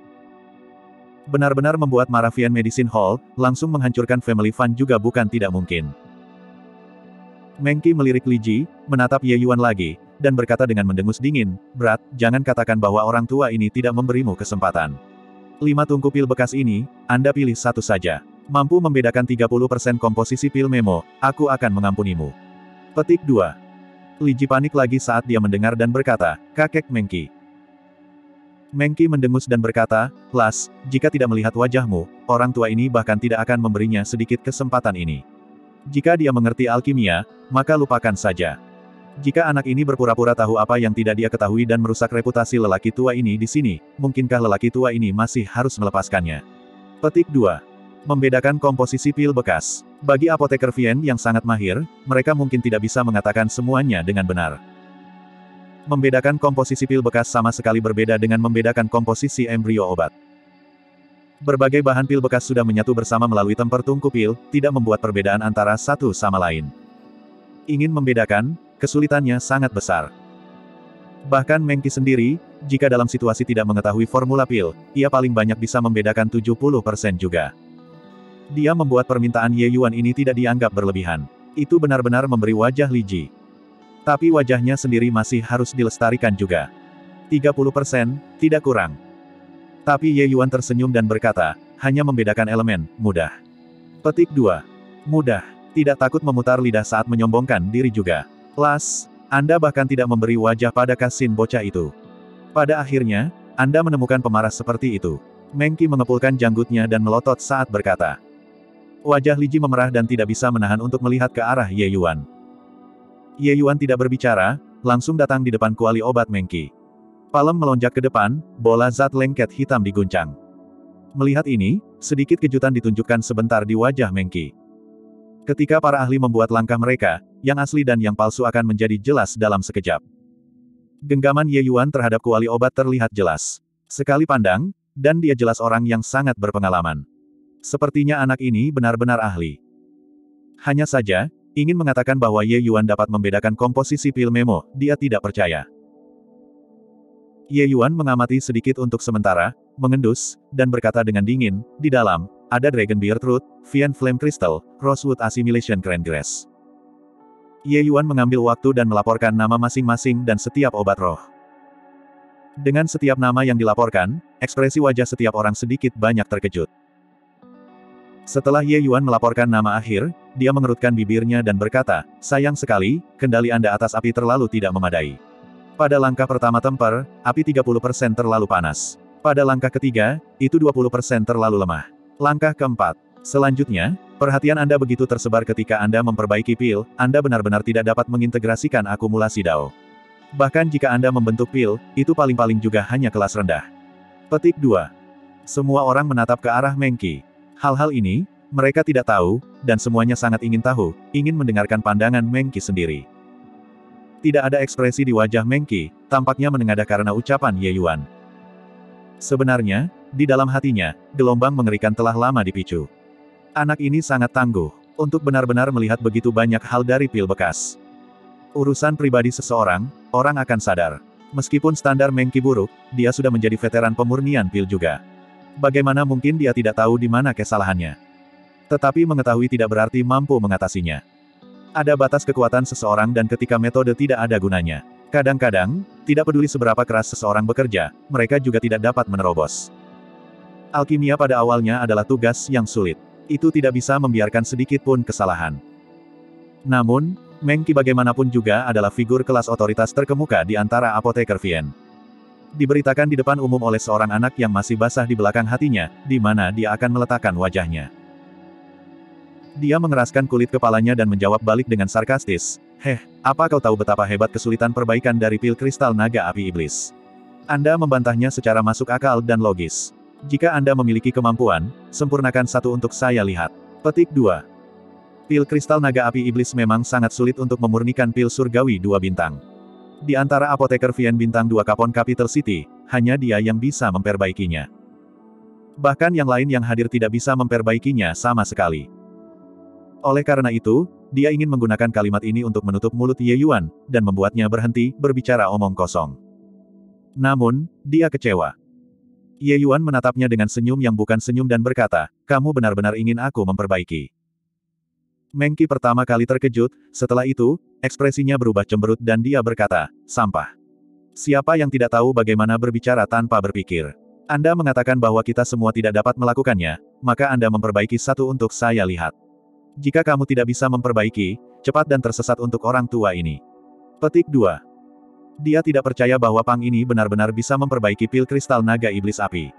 S1: Benar-benar membuat marah Vian Medicine Hall, langsung menghancurkan Family Fun juga bukan tidak mungkin. Mengki melirik Li Ji, menatap Ye Yuan lagi, dan berkata dengan mendengus dingin, Berat, jangan katakan bahwa orang tua ini tidak memberimu kesempatan. Lima tungku pil bekas ini, Anda pilih satu saja. Mampu membedakan 30% komposisi pil memo, aku akan mengampunimu. Petik 2. Li Ji panik lagi saat dia mendengar dan berkata, Kakek Mengki. Mengki mendengus dan berkata, Las, jika tidak melihat wajahmu, orang tua ini bahkan tidak akan memberinya sedikit kesempatan ini. Jika dia mengerti alkimia, maka lupakan saja. Jika anak ini berpura-pura tahu apa yang tidak dia ketahui dan merusak reputasi lelaki tua ini di sini, mungkinkah lelaki tua ini masih harus melepaskannya? Petik 2. Membedakan komposisi pil bekas. Bagi apoteker Vien yang sangat mahir, mereka mungkin tidak bisa mengatakan semuanya dengan benar. Membedakan komposisi pil bekas sama sekali berbeda dengan membedakan komposisi embrio obat. Berbagai bahan pil bekas sudah menyatu bersama melalui temper tungku pil, tidak membuat perbedaan antara satu sama lain. Ingin membedakan, kesulitannya sangat besar. Bahkan Mengki sendiri, jika dalam situasi tidak mengetahui formula pil, ia paling banyak bisa membedakan 70% juga. Dia membuat permintaan Ye Yuan ini tidak dianggap berlebihan. Itu benar-benar memberi wajah Li Ji. Tapi wajahnya sendiri masih harus dilestarikan juga. 30%, tidak kurang. Tapi Ye Yuan tersenyum dan berkata, hanya membedakan elemen, mudah. Petik 2. Mudah. Tidak takut memutar lidah saat menyombongkan diri juga. Las, Anda bahkan tidak memberi wajah pada kasin bocah itu. Pada akhirnya, Anda menemukan pemarah seperti itu. Mengki mengepulkan janggutnya dan melotot saat berkata. Wajah Liji memerah dan tidak bisa menahan untuk melihat ke arah Ye Yuan. Ye Yuan tidak berbicara, langsung datang di depan kuali obat Mengki. Palem melonjak ke depan, bola zat lengket hitam diguncang. Melihat ini, sedikit kejutan ditunjukkan sebentar di wajah Mengki. Ketika para ahli membuat langkah mereka, yang asli dan yang palsu akan menjadi jelas dalam sekejap. Genggaman Ye Yuan terhadap kuali obat terlihat jelas. Sekali pandang, dan dia jelas orang yang sangat berpengalaman. Sepertinya anak ini benar-benar ahli. Hanya saja, ingin mengatakan bahwa Ye Yuan dapat membedakan komposisi pil memo, dia tidak percaya. Ye Yuan mengamati sedikit untuk sementara, mengendus, dan berkata dengan dingin, di dalam, ada Dragon Beard Root, Vian Flame Crystal, Rosewood Assimilation Grand Grass. Ye Yuan mengambil waktu dan melaporkan nama masing-masing dan setiap obat roh. Dengan setiap nama yang dilaporkan, ekspresi wajah setiap orang sedikit banyak terkejut. Setelah Ye Yuan melaporkan nama akhir, dia mengerutkan bibirnya dan berkata, sayang sekali, kendali Anda atas api terlalu tidak memadai. Pada langkah pertama temper, api 30% terlalu panas. Pada langkah ketiga, itu 20% terlalu lemah. Langkah keempat. Selanjutnya, perhatian Anda begitu tersebar ketika Anda memperbaiki pil, Anda benar-benar tidak dapat mengintegrasikan akumulasi DAO. Bahkan jika Anda membentuk pil, itu paling-paling juga hanya kelas rendah. Petik 2. Semua orang menatap ke arah Mengki. Hal-hal ini, mereka tidak tahu, dan semuanya sangat ingin tahu, ingin mendengarkan pandangan Mengki sendiri. Tidak ada ekspresi di wajah Mengki, tampaknya menengadah karena ucapan Ye Yuan. Sebenarnya, di dalam hatinya, gelombang mengerikan telah lama dipicu. Anak ini sangat tangguh, untuk benar-benar melihat begitu banyak hal dari pil bekas. Urusan pribadi seseorang, orang akan sadar. Meskipun standar Mengki buruk, dia sudah menjadi veteran pemurnian pil juga. Bagaimana mungkin dia tidak tahu di mana kesalahannya? Tetapi mengetahui tidak berarti mampu mengatasinya. Ada batas kekuatan seseorang dan ketika metode tidak ada gunanya. Kadang-kadang, tidak peduli seberapa keras seseorang bekerja, mereka juga tidak dapat menerobos. Alkimia pada awalnya adalah tugas yang sulit. Itu tidak bisa membiarkan sedikit pun kesalahan. Namun, Mengki bagaimanapun juga adalah figur kelas otoritas terkemuka di antara apoteker Vien. Diberitakan di depan umum oleh seorang anak yang masih basah di belakang hatinya, di mana dia akan meletakkan wajahnya. Dia mengeraskan kulit kepalanya dan menjawab balik dengan sarkastis. Heh, apa kau tahu betapa hebat kesulitan perbaikan dari pil kristal naga api iblis? Anda membantahnya secara masuk akal dan logis. Jika Anda memiliki kemampuan, sempurnakan satu untuk saya lihat. Petik 2. Pil kristal naga api iblis memang sangat sulit untuk memurnikan pil surgawi dua bintang. Di antara apoteker Vien bintang 2 Kapon Capital City, hanya dia yang bisa memperbaikinya. Bahkan yang lain yang hadir tidak bisa memperbaikinya sama sekali. Oleh karena itu, dia ingin menggunakan kalimat ini untuk menutup mulut Ye Yuan, dan membuatnya berhenti, berbicara omong kosong. Namun, dia kecewa. Ye Yuan menatapnya dengan senyum yang bukan senyum dan berkata, kamu benar-benar ingin aku memperbaiki. Mengki pertama kali terkejut, setelah itu, ekspresinya berubah cemberut dan dia berkata, sampah. Siapa yang tidak tahu bagaimana berbicara tanpa berpikir? Anda mengatakan bahwa kita semua tidak dapat melakukannya, maka Anda memperbaiki satu untuk saya lihat. Jika kamu tidak bisa memperbaiki, cepat dan tersesat untuk orang tua ini. Petik 2. Dia tidak percaya bahwa Pang ini benar-benar bisa memperbaiki pil kristal naga iblis api.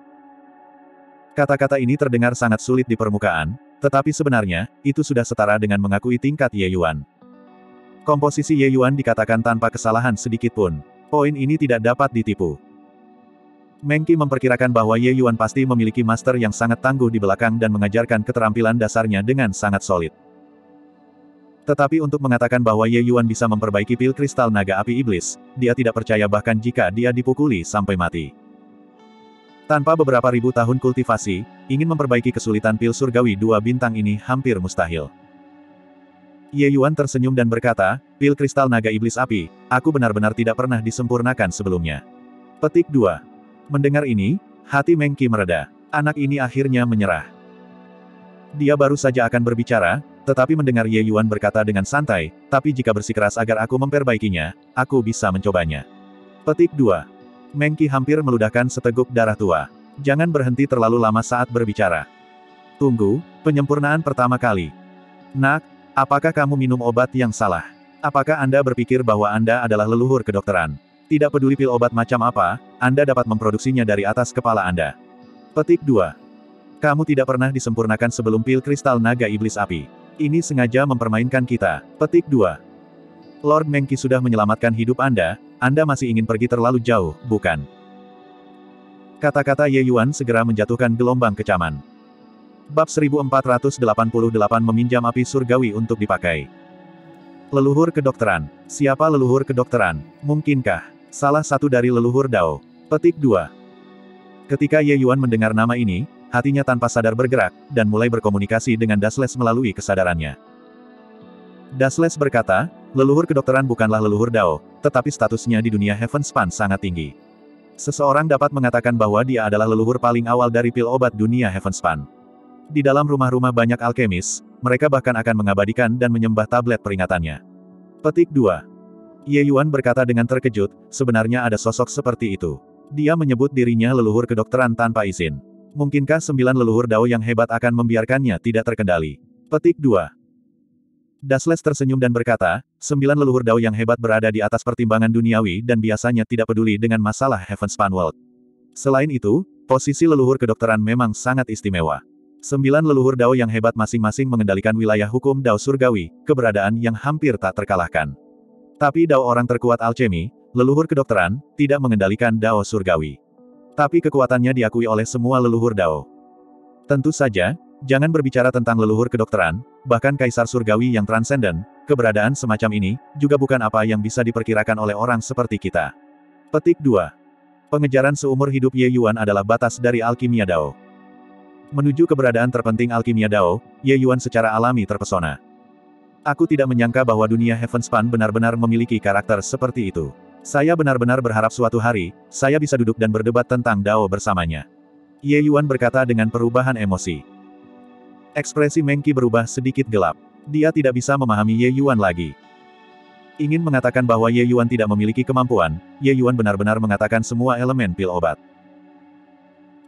S1: Kata-kata ini terdengar sangat sulit di permukaan, tetapi sebenarnya, itu sudah setara dengan mengakui tingkat Ye Yuan. Komposisi Ye Yuan dikatakan tanpa kesalahan sedikit pun. Poin ini tidak dapat ditipu. Mengki memperkirakan bahwa Ye Yuan pasti memiliki master yang sangat tangguh di belakang dan mengajarkan keterampilan dasarnya dengan sangat solid. Tetapi untuk mengatakan bahwa Ye Yuan bisa memperbaiki pil kristal naga api iblis, dia tidak percaya bahkan jika dia dipukuli sampai mati. Tanpa beberapa ribu tahun kultivasi, ingin memperbaiki kesulitan pil surgawi dua bintang ini hampir mustahil. Ye Yuan tersenyum dan berkata, pil kristal naga iblis api, aku benar-benar tidak pernah disempurnakan sebelumnya. Petik 2. Mendengar ini, hati Mengki mereda. Anak ini akhirnya menyerah. Dia baru saja akan berbicara, tetapi mendengar Ye Yuan berkata dengan santai, tapi jika bersikeras agar aku memperbaikinya, aku bisa mencobanya. Petik 2. Mengki hampir meludahkan seteguk darah tua. Jangan berhenti terlalu lama saat berbicara. Tunggu, penyempurnaan pertama kali. Nak, apakah kamu minum obat yang salah? Apakah Anda berpikir bahwa Anda adalah leluhur kedokteran? Tidak peduli pil obat macam apa, Anda dapat memproduksinya dari atas kepala Anda. Petik 2. Kamu tidak pernah disempurnakan sebelum pil kristal naga iblis api. Ini sengaja mempermainkan kita. Petik 2. Lord Mengki sudah menyelamatkan hidup Anda, Anda masih ingin pergi terlalu jauh, bukan? Kata-kata Ye Yuan segera menjatuhkan gelombang kecaman. Bab 1488 meminjam api surgawi untuk dipakai. Leluhur kedokteran. Siapa leluhur kedokteran? Mungkinkah? Salah satu dari leluhur Dao. Petik 2. Ketika Ye Yuan mendengar nama ini, hatinya tanpa sadar bergerak, dan mulai berkomunikasi dengan Dasles melalui kesadarannya. Dasles berkata, leluhur kedokteran bukanlah leluhur Dao, tetapi statusnya di dunia Heaven Span sangat tinggi. Seseorang dapat mengatakan bahwa dia adalah leluhur paling awal dari pil obat dunia Heaven Span. Di dalam rumah-rumah banyak alkemis, mereka bahkan akan mengabadikan dan menyembah tablet peringatannya. Petik 2. Ye Yuan berkata dengan terkejut, sebenarnya ada sosok seperti itu. Dia menyebut dirinya leluhur kedokteran tanpa izin. Mungkinkah sembilan leluhur Dao yang hebat akan membiarkannya tidak terkendali? Petik 2. Dasles tersenyum dan berkata, sembilan leluhur Dao yang hebat berada di atas pertimbangan duniawi dan biasanya tidak peduli dengan masalah Heaven Span World. Selain itu, posisi leluhur kedokteran memang sangat istimewa. Sembilan leluhur Dao yang hebat masing-masing mengendalikan wilayah hukum Dao Surgawi, keberadaan yang hampir tak terkalahkan. Tapi Dao orang terkuat alchemy, leluhur kedokteran, tidak mengendalikan Dao surgawi. Tapi kekuatannya diakui oleh semua leluhur Dao. Tentu saja, jangan berbicara tentang leluhur kedokteran, bahkan kaisar surgawi yang transenden, keberadaan semacam ini, juga bukan apa yang bisa diperkirakan oleh orang seperti kita. Petik 2. Pengejaran seumur hidup Ye Yuan adalah batas dari alkimia Dao. Menuju keberadaan terpenting alkimia Dao, Ye Yuan secara alami terpesona. Aku tidak menyangka bahwa dunia Heavenspan benar-benar memiliki karakter seperti itu. Saya benar-benar berharap suatu hari, saya bisa duduk dan berdebat tentang Dao bersamanya. Ye Yuan berkata dengan perubahan emosi. Ekspresi Mengki berubah sedikit gelap. Dia tidak bisa memahami Ye Yuan lagi. Ingin mengatakan bahwa Ye Yuan tidak memiliki kemampuan, Ye Yuan benar-benar mengatakan semua elemen pil obat.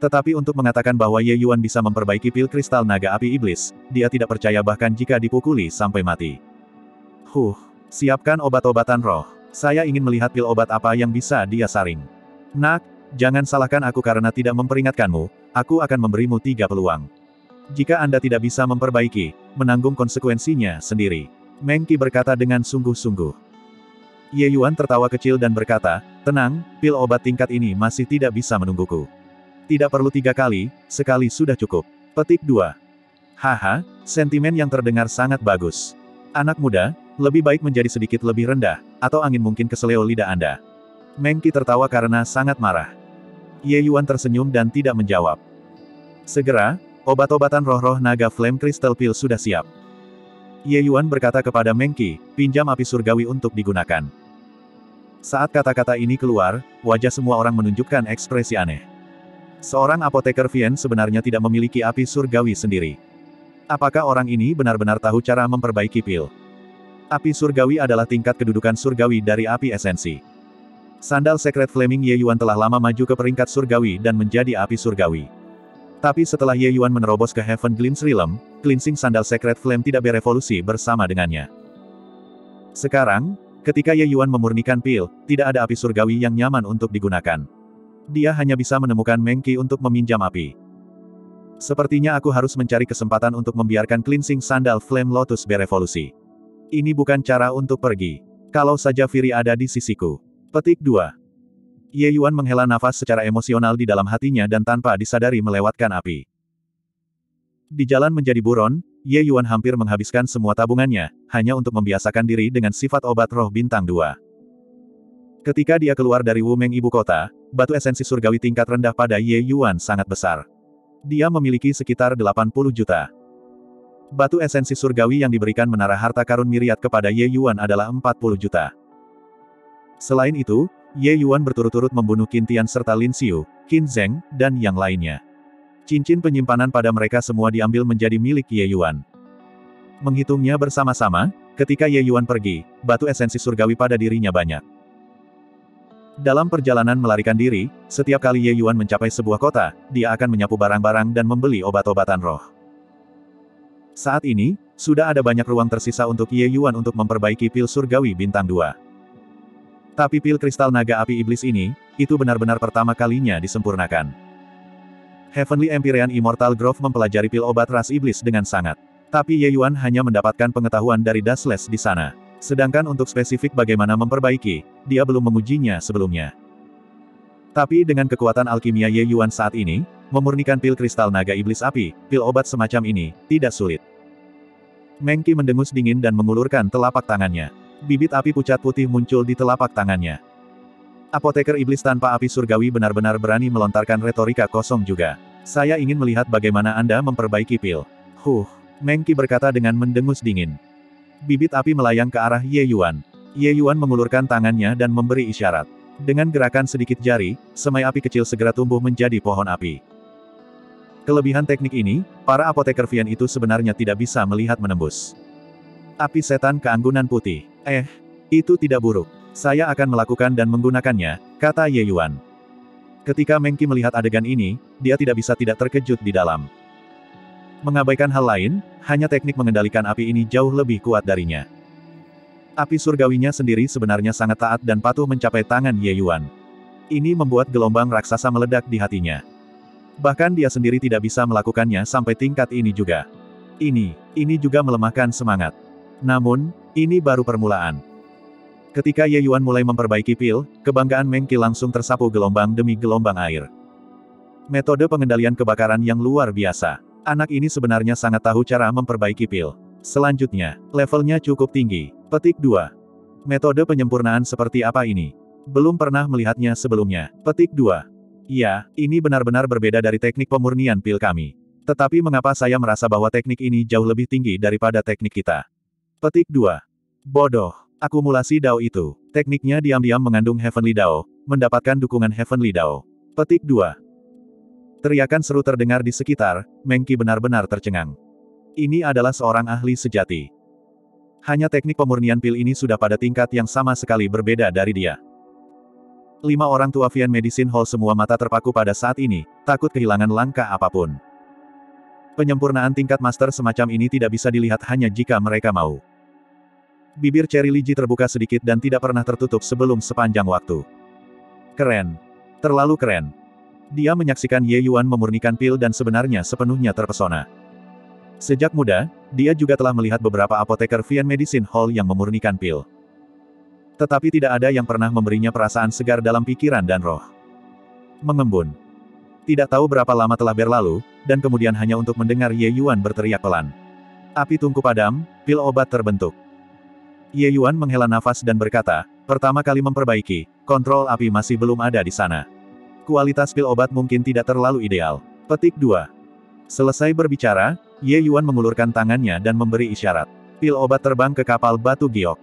S1: Tetapi untuk mengatakan bahwa Ye Yuan bisa memperbaiki pil kristal naga api iblis, dia tidak percaya bahkan jika dipukuli sampai mati. Huh, siapkan obat-obatan roh. Saya ingin melihat pil obat apa yang bisa dia saring. Nak, jangan salahkan aku karena tidak memperingatkanmu, aku akan memberimu tiga peluang. Jika Anda tidak bisa memperbaiki, menanggung konsekuensinya sendiri. Mengki berkata dengan sungguh-sungguh. Ye Yuan tertawa kecil dan berkata, tenang, pil obat tingkat ini masih tidak bisa menungguku. Tidak perlu tiga kali, sekali sudah cukup. Petik 2. Haha, sentimen yang terdengar sangat bagus. Anak muda, lebih baik menjadi sedikit lebih rendah, atau angin mungkin keseleo lidah Anda. Mengki tertawa karena sangat marah. Ye Yuan tersenyum dan tidak menjawab. Segera, obat-obatan roh-roh naga Flame Crystal Pill sudah siap. Ye Yuan berkata kepada Mengki, pinjam api surgawi untuk digunakan. Saat kata-kata ini keluar, wajah semua orang menunjukkan ekspresi aneh. Seorang apoteker Vien sebenarnya tidak memiliki api surgawi sendiri. Apakah orang ini benar-benar tahu cara memperbaiki pil? Api surgawi adalah tingkat kedudukan surgawi dari api esensi. Sandal Secret Flaming Ye Yuan telah lama maju ke peringkat surgawi dan menjadi api surgawi. Tapi setelah Ye Yuan menerobos ke Heaven Glimpse Realm, cleansing sandal Secret Flame tidak berevolusi bersama dengannya. Sekarang, Ketika Ye Yuan memurnikan pil, tidak ada api surgawi yang nyaman untuk digunakan. Dia hanya bisa menemukan Mengki untuk meminjam api. Sepertinya aku harus mencari kesempatan untuk membiarkan cleansing sandal Flame Lotus berevolusi. Ini bukan cara untuk pergi. Kalau saja Firi ada di sisiku. Petik 2. Ye Yuan menghela nafas secara emosional di dalam hatinya dan tanpa disadari melewatkan api. Di jalan menjadi buron, Ye Yuan hampir menghabiskan semua tabungannya, hanya untuk membiasakan diri dengan sifat obat roh bintang 2. Ketika dia keluar dari Wumeng ibu kota, batu esensi surgawi tingkat rendah pada Ye Yuan sangat besar. Dia memiliki sekitar 80 juta. Batu esensi surgawi yang diberikan menara harta karun miriat kepada Ye Yuan adalah 40 juta. Selain itu, Ye Yuan berturut-turut membunuh Qin Tian serta Lin Xiu, Qin Zheng, dan yang lainnya. Cincin penyimpanan pada mereka semua diambil menjadi milik Ye Yuan. Menghitungnya bersama-sama, ketika Ye Yuan pergi, batu esensi surgawi pada dirinya banyak. Dalam perjalanan melarikan diri, setiap kali Ye Yuan mencapai sebuah kota, dia akan menyapu barang-barang dan membeli obat-obatan roh. Saat ini, sudah ada banyak ruang tersisa untuk Ye Yuan untuk memperbaiki pil surgawi bintang 2. Tapi pil kristal naga api iblis ini, itu benar-benar pertama kalinya disempurnakan. Heavenly Empyrean Immortal Grove mempelajari pil obat ras iblis dengan sangat. Tapi Ye Yuan hanya mendapatkan pengetahuan dari Dasles di sana. Sedangkan untuk spesifik bagaimana memperbaiki, dia belum mengujinya sebelumnya. Tapi dengan kekuatan alkimia Ye Yuan saat ini, memurnikan pil kristal naga iblis api, pil obat semacam ini, tidak sulit. Mengki mendengus dingin dan mengulurkan telapak tangannya. Bibit api pucat putih muncul di telapak tangannya. Apoteker iblis tanpa api surgawi benar-benar berani melontarkan retorika kosong juga. Saya ingin melihat bagaimana Anda memperbaiki pil. Huh, Mengki berkata dengan mendengus dingin. Bibit api melayang ke arah Ye Yuan. Ye Yuan mengulurkan tangannya dan memberi isyarat. Dengan gerakan sedikit jari, semai api kecil segera tumbuh menjadi pohon api. Kelebihan teknik ini, para apoteker Vian itu sebenarnya tidak bisa melihat menembus. Api setan keanggunan putih. Eh, itu tidak buruk. Saya akan melakukan dan menggunakannya, kata Ye Yuan. Ketika Mengki melihat adegan ini, dia tidak bisa tidak terkejut di dalam. Mengabaikan hal lain, hanya teknik mengendalikan api ini jauh lebih kuat darinya. Api surgawinya sendiri sebenarnya sangat taat dan patuh mencapai tangan Ye Yuan. Ini membuat gelombang raksasa meledak di hatinya. Bahkan dia sendiri tidak bisa melakukannya sampai tingkat ini juga. Ini, ini juga melemahkan semangat. Namun, ini baru permulaan. Ketika Ye Yuan mulai memperbaiki pil, kebanggaan Meng Qi langsung tersapu gelombang demi gelombang air. Metode pengendalian kebakaran yang luar biasa. Anak ini sebenarnya sangat tahu cara memperbaiki pil. Selanjutnya, levelnya cukup tinggi. Petik 2. Metode penyempurnaan seperti apa ini? Belum pernah melihatnya sebelumnya. Petik 2. Iya, ini benar-benar berbeda dari teknik pemurnian pil kami. Tetapi mengapa saya merasa bahwa teknik ini jauh lebih tinggi daripada teknik kita? Petik 2. Bodoh. Akumulasi Dao itu, tekniknya diam-diam mengandung Heavenly Dao, mendapatkan dukungan Heavenly Dao. Petik 2. Teriakan seru terdengar di sekitar, Mengki benar-benar tercengang. Ini adalah seorang ahli sejati. Hanya teknik pemurnian pil ini sudah pada tingkat yang sama sekali berbeda dari dia. Lima orang tua Vian Medicine Hall semua mata terpaku pada saat ini, takut kehilangan langkah apa pun. Penyempurnaan tingkat master semacam ini tidak bisa dilihat hanya jika mereka mau. Bibir Cherry Liji terbuka sedikit dan tidak pernah tertutup sebelum sepanjang waktu. Keren. Terlalu keren. Dia menyaksikan Ye Yuan memurnikan pil dan sebenarnya sepenuhnya terpesona. Sejak muda, dia juga telah melihat beberapa apoteker Vian Medicine Hall yang memurnikan pil. Tetapi tidak ada yang pernah memberinya perasaan segar dalam pikiran dan roh. Mengembun. Tidak tahu berapa lama telah berlalu, dan kemudian hanya untuk mendengar Ye Yuan berteriak pelan. Api tungku padam, pil obat terbentuk. Ye Yuan menghela nafas dan berkata, pertama kali memperbaiki, kontrol api masih belum ada di sana. Kualitas pil obat mungkin tidak terlalu ideal. Petik 2. Selesai berbicara, Ye Yuan mengulurkan tangannya dan memberi isyarat. Pil obat terbang ke kapal batu giok.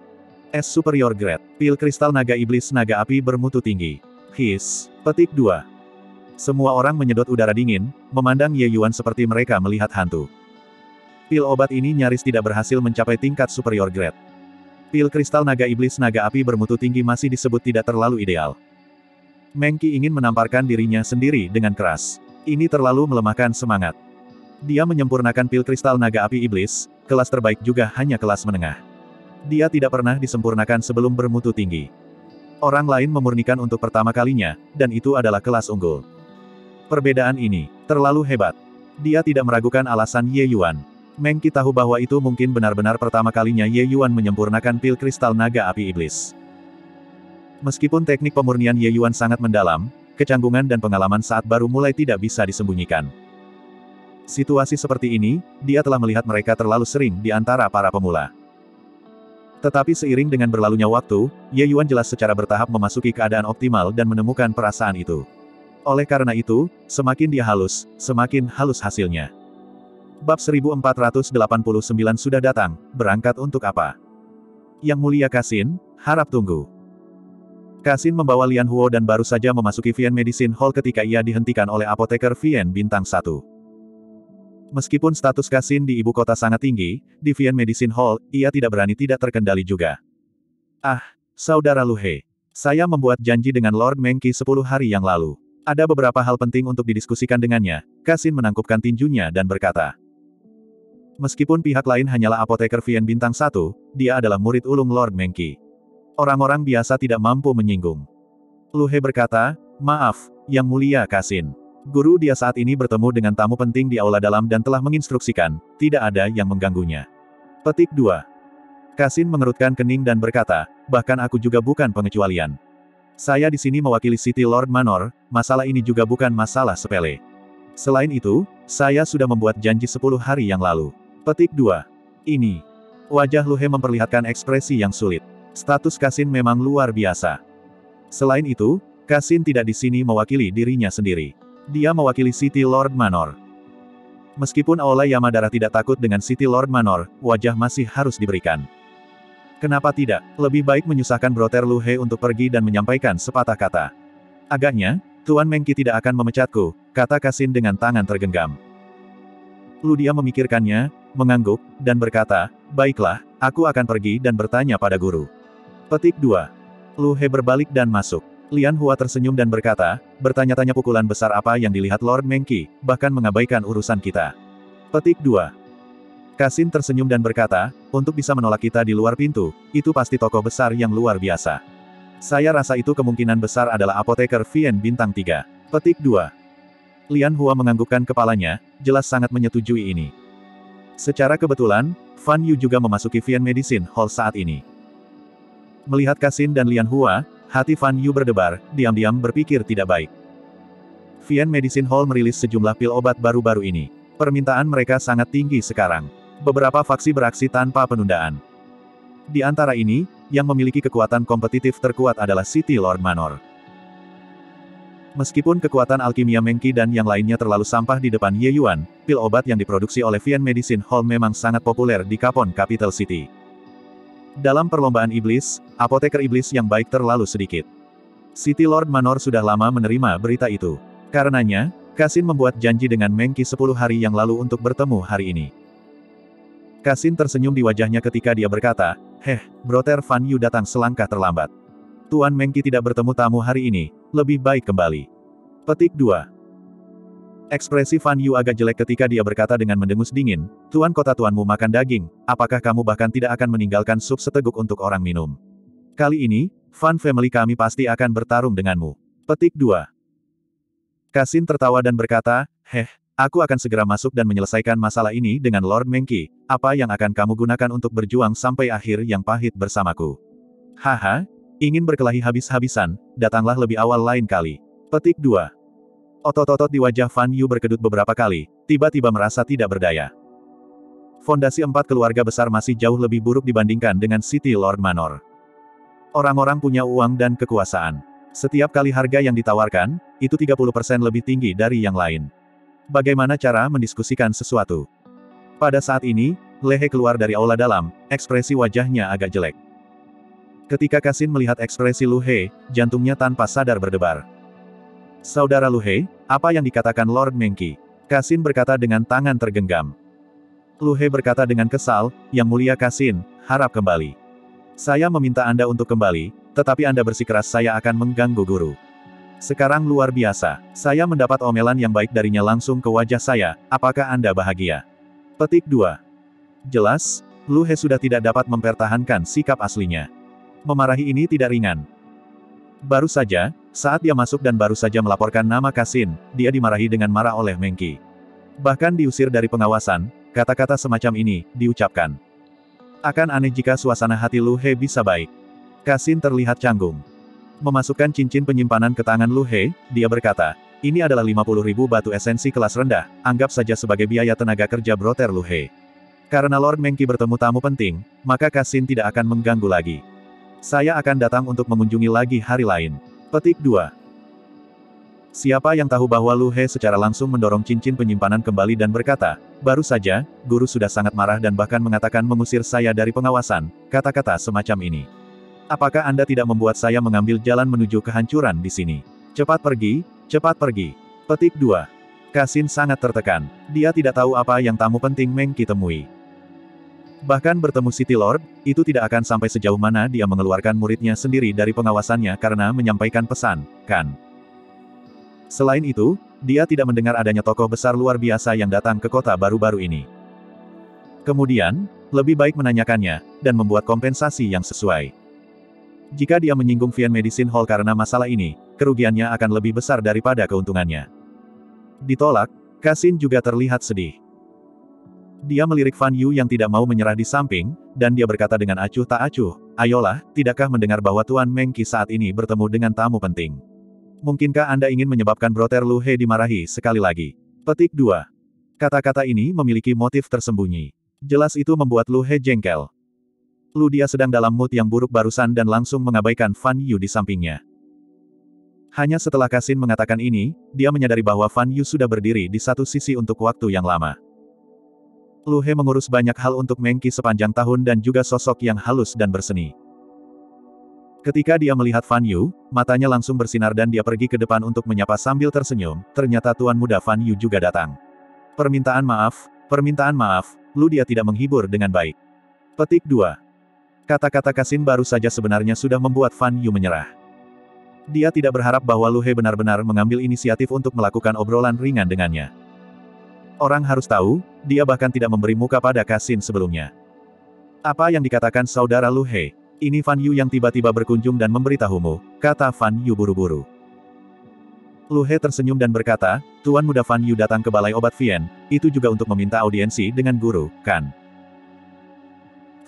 S1: S Superior Grade. Pil kristal naga iblis naga api bermutu tinggi. His. Petik 2. Semua orang menyedot udara dingin, memandang Ye Yuan seperti mereka melihat hantu. Pil obat ini nyaris tidak berhasil mencapai tingkat superior grade. Pil kristal naga iblis naga api bermutu tinggi masih disebut tidak terlalu ideal. Mengki ingin menamparkan dirinya sendiri dengan keras. Ini terlalu melemahkan semangat. Dia menyempurnakan pil kristal naga api iblis, kelas terbaik juga hanya kelas menengah. Dia tidak pernah disempurnakan sebelum bermutu tinggi. Orang lain memurnikan untuk pertama kalinya, dan itu adalah kelas unggul. Perbedaan ini terlalu hebat. Dia tidak meragukan alasan Ye Yuan. Meng Qi tahu bahwa itu mungkin benar-benar pertama kalinya Ye Yuan menyempurnakan pil kristal naga api iblis. Meskipun teknik pemurnian Ye Yuan sangat mendalam, kecanggungan dan pengalaman saat baru mulai tidak bisa disembunyikan. Situasi seperti ini, dia telah melihat mereka terlalu sering di antara para pemula. Tetapi seiring dengan berlalunya waktu, Ye Yuan jelas secara bertahap memasuki keadaan optimal dan menemukan perasaan itu. Oleh karena itu, semakin dia halus, semakin halus hasilnya. Bab 1489 sudah datang, berangkat untuk apa? Yang mulia Kasin, harap tunggu. Kasin membawa Lian Huo dan baru saja memasuki Vian Medicine Hall ketika ia dihentikan oleh apoteker Vian Bintang 1. Meskipun status Kasin di ibu kota sangat tinggi, di Vian Medicine Hall, ia tidak berani tidak terkendali juga. Ah, saudara Luhe. Saya membuat janji dengan Lord Mengki 10 hari yang lalu. Ada beberapa hal penting untuk didiskusikan dengannya. Kasin menangkupkan tinjunya dan berkata. Meskipun pihak lain hanyalah apoteker Vian Bintang 1, dia adalah murid ulung Lord Mengki. Orang-orang biasa tidak mampu menyinggung. Luhe berkata, maaf, Yang Mulia Kasin. Guru dia saat ini bertemu dengan tamu penting di aula dalam dan telah menginstruksikan, tidak ada yang mengganggunya. Petik 2. Kasin mengerutkan kening dan berkata, bahkan aku juga bukan pengecualian. Saya di sini mewakili City Lord Manor, masalah ini juga bukan masalah sepele. Selain itu, saya sudah membuat janji 10 hari yang lalu. Petik 2. Ini. Wajah Luhe memperlihatkan ekspresi yang sulit. Status Kasin memang luar biasa. Selain itu, Kasin tidak di sini mewakili dirinya sendiri. Dia mewakili City Lord Manor. Meskipun Aula Yamadara tidak takut dengan City Lord Manor, wajah masih harus diberikan. Kenapa tidak? Lebih baik menyusahkan Broter Luhe untuk pergi dan menyampaikan sepatah kata. Agaknya, Tuan Mengki tidak akan memecatku, kata Kasin dengan tangan tergenggam. Ludia memikirkannya, mengangguk, dan berkata, baiklah, aku akan pergi dan bertanya pada guru. Petik 2. Luhe berbalik dan masuk. Lian Hua tersenyum dan berkata, bertanya-tanya pukulan besar apa yang dilihat Lord Mengki, bahkan mengabaikan urusan kita. Petik 2. Kasin tersenyum dan berkata, untuk bisa menolak kita di luar pintu, itu pasti tokoh besar yang luar biasa. Saya rasa itu kemungkinan besar adalah apoteker Vien Bintang 3. Petik 2. Lian Hua menganggukkan kepalanya, jelas sangat menyetujui ini. Secara kebetulan, Fan Yu juga memasuki Vien Medicine Hall saat ini. Melihat Kasin dan Lian Hua, Hati Fan Yu berdebar, diam-diam berpikir tidak baik. Vian Medicine Hall merilis sejumlah pil obat baru-baru ini. Permintaan mereka sangat tinggi sekarang. Beberapa faksi beraksi tanpa penundaan. Di antara ini, yang memiliki kekuatan kompetitif terkuat adalah City Lord Manor. Meskipun kekuatan alkimia Mengki dan yang lainnya terlalu sampah di depan Ye Yuan, pil obat yang diproduksi oleh Vian Medicine Hall memang sangat populer di Kapon Capital City. Dalam perlombaan iblis, apoteker iblis yang baik terlalu sedikit. City Lord Manor sudah lama menerima berita itu. Karenanya, Kasin membuat janji dengan Mengki 10 hari yang lalu untuk bertemu hari ini. Kasin tersenyum di wajahnya ketika dia berkata, Heh, Broter Fan Yu datang selangkah terlambat. Tuan Mengki tidak bertemu tamu hari ini, lebih baik kembali. Petik 2. Ekspresi Fan Yu agak jelek ketika dia berkata dengan mendengus dingin, Tuan kota tuanmu makan daging, apakah kamu bahkan tidak akan meninggalkan sup seteguk untuk orang minum? Kali ini, Fan family kami pasti akan bertarung denganmu. Petik 2. Kasin tertawa dan berkata, Heh, aku akan segera masuk dan menyelesaikan masalah ini dengan Lord Mengki, apa yang akan kamu gunakan untuk berjuang sampai akhir yang pahit bersamaku? Haha, ingin berkelahi habis-habisan, datanglah lebih awal lain kali. Petik 2. Otot-otot di wajah Fan Yu berkedut beberapa kali, tiba-tiba merasa tidak berdaya. Fondasi empat keluarga besar masih jauh lebih buruk dibandingkan dengan City Lord Manor. Orang-orang punya uang dan kekuasaan. Setiap kali harga yang ditawarkan, itu 30% lebih tinggi dari yang lain. Bagaimana cara mendiskusikan sesuatu? Pada saat ini, Lehe keluar dari aula dalam, ekspresi wajahnya agak jelek. Ketika Kasin melihat ekspresi Luhe, jantungnya tanpa sadar berdebar. Saudara Luhe, apa yang dikatakan Lord Mengki? Kasin berkata dengan tangan tergenggam. Luhe berkata dengan kesal, Yang mulia Kasin, harap kembali. Saya meminta Anda untuk kembali, tetapi Anda bersikeras saya akan mengganggu guru. Sekarang luar biasa, saya mendapat omelan yang baik darinya langsung ke wajah saya, apakah Anda bahagia? Petik 2. Jelas, Lu He sudah tidak dapat mempertahankan sikap aslinya. Memarahi ini tidak ringan. Baru saja, saat dia masuk dan baru saja melaporkan nama Kasin, dia dimarahi dengan marah oleh Mengki. Bahkan diusir dari pengawasan, kata-kata semacam ini, diucapkan. Akan aneh jika suasana hati Lu He bisa baik. Kasin terlihat canggung. Memasukkan cincin penyimpanan ke tangan Lu He, dia berkata, ini adalah 50 ribu batu esensi kelas rendah, anggap saja sebagai biaya tenaga kerja broter Lu He. Karena Lord Mengki bertemu tamu penting, maka Kasin tidak akan mengganggu lagi. Saya akan datang untuk mengunjungi lagi hari lain. Petik 2. Siapa yang tahu bahwa Lu He secara langsung mendorong cincin penyimpanan kembali dan berkata, baru saja, guru sudah sangat marah dan bahkan mengatakan mengusir saya dari pengawasan, kata-kata semacam ini. Apakah Anda tidak membuat saya mengambil jalan menuju kehancuran di sini? Cepat pergi, cepat pergi. Petik 2. Kasin sangat tertekan. Dia tidak tahu apa yang tamu penting Meng temui. Bahkan bertemu City Lord, itu tidak akan sampai sejauh mana dia mengeluarkan muridnya sendiri dari pengawasannya karena menyampaikan pesan, kan? Selain itu, dia tidak mendengar adanya tokoh besar luar biasa yang datang ke kota baru-baru ini. Kemudian, lebih baik menanyakannya, dan membuat kompensasi yang sesuai. Jika dia menyinggung Vian Medicine Hall karena masalah ini, kerugiannya akan lebih besar daripada keuntungannya. Ditolak, Kasin juga terlihat sedih. Dia melirik Fan Yu yang tidak mau menyerah di samping, dan dia berkata dengan acuh tak acuh, Ayolah, tidakkah mendengar bahwa Tuan Meng Qi saat ini bertemu dengan tamu penting? Mungkinkah Anda ingin menyebabkan Broter Lu He dimarahi sekali lagi? Petik 2. Kata-kata ini memiliki motif tersembunyi. Jelas itu membuat Lu He jengkel. Lu dia sedang dalam mood yang buruk barusan dan langsung mengabaikan Fan Yu di sampingnya. Hanya setelah Kasin mengatakan ini, dia menyadari bahwa Fan Yu sudah berdiri di satu sisi untuk waktu yang lama. Lu He mengurus banyak hal untuk Mengki sepanjang tahun dan juga sosok yang halus dan berseni. Ketika dia melihat Fan Yu, matanya langsung bersinar dan dia pergi ke depan untuk menyapa sambil tersenyum, ternyata Tuan Muda Fan Yu juga datang. Permintaan maaf, permintaan maaf, Lu dia tidak menghibur dengan baik. Petik 2. Kata-kata Kasin baru saja sebenarnya sudah membuat Fan Yu menyerah. Dia tidak berharap bahwa Lu He benar-benar mengambil inisiatif untuk melakukan obrolan ringan dengannya. Orang harus tahu, dia bahkan tidak memberi muka pada Kasin sebelumnya. Apa yang dikatakan saudara Lu He? Ini Fan Yu yang tiba-tiba berkunjung dan memberitahumu, kata Fan Yu buru-buru. Lu He tersenyum dan berkata, Tuan Muda Fan Yu datang ke Balai Obat Vien, itu juga untuk meminta audiensi dengan guru, kan?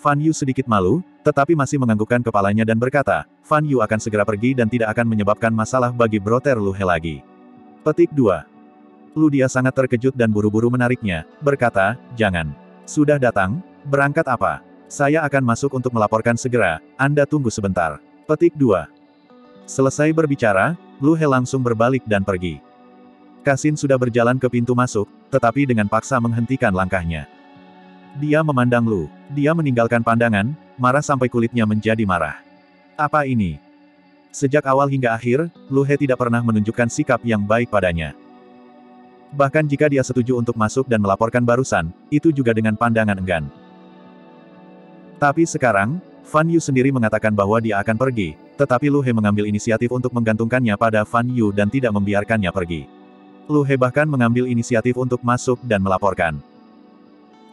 S1: Fan Yu sedikit malu, tetapi masih menganggukkan kepalanya dan berkata, Fan Yu akan segera pergi dan tidak akan menyebabkan masalah bagi Broter Lu He lagi. Petik 2. Lu dia sangat terkejut dan buru-buru menariknya, berkata, jangan. Sudah datang, berangkat apa? Saya akan masuk untuk melaporkan segera, Anda tunggu sebentar. Petik 2. Selesai berbicara, Lu He langsung berbalik dan pergi. Kasin sudah berjalan ke pintu masuk, tetapi dengan paksa menghentikan langkahnya. Dia memandang Lu. Dia meninggalkan pandangan, marah sampai kulitnya menjadi marah. Apa ini? Sejak awal hingga akhir, Lu He tidak pernah menunjukkan sikap yang baik padanya. Bahkan jika dia setuju untuk masuk dan melaporkan barusan, itu juga dengan pandangan enggan. Tapi sekarang, Fan Yu sendiri mengatakan bahwa dia akan pergi, tetapi Lu He mengambil inisiatif untuk menggantungkannya pada Fan Yu dan tidak membiarkannya pergi. Lu He bahkan mengambil inisiatif untuk masuk dan melaporkan.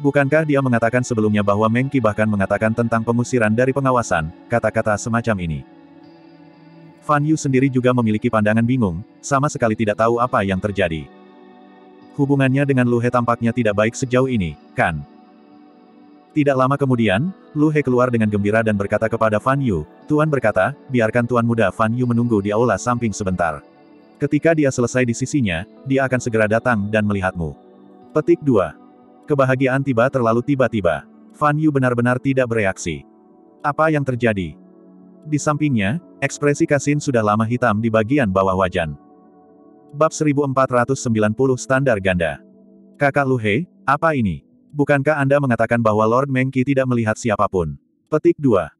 S1: Bukankah dia mengatakan sebelumnya bahwa Meng Qi bahkan mengatakan tentang pengusiran dari pengawasan, kata-kata semacam ini. Fan Yu sendiri juga memiliki pandangan bingung, sama sekali tidak tahu apa yang terjadi. Hubungannya dengan Lu He tampaknya tidak baik sejauh ini, kan? Tidak lama kemudian, Lu He keluar dengan gembira dan berkata kepada Fan Yu, Tuan berkata, biarkan Tuan muda Fan Yu menunggu di aula samping sebentar. Ketika dia selesai di sisinya, dia akan segera datang dan melihatmu. Petik 2. Kebahagiaan tiba terlalu tiba-tiba. Fan Yu benar-benar tidak bereaksi. Apa yang terjadi? Di sampingnya, ekspresi Kasin sudah lama hitam di bagian bawah wajan. Bab 1490 Standar Ganda. Kakak Luhe, apa ini? Bukankah Anda mengatakan bahwa Lord Mengki tidak melihat siapa pun? Petik 2.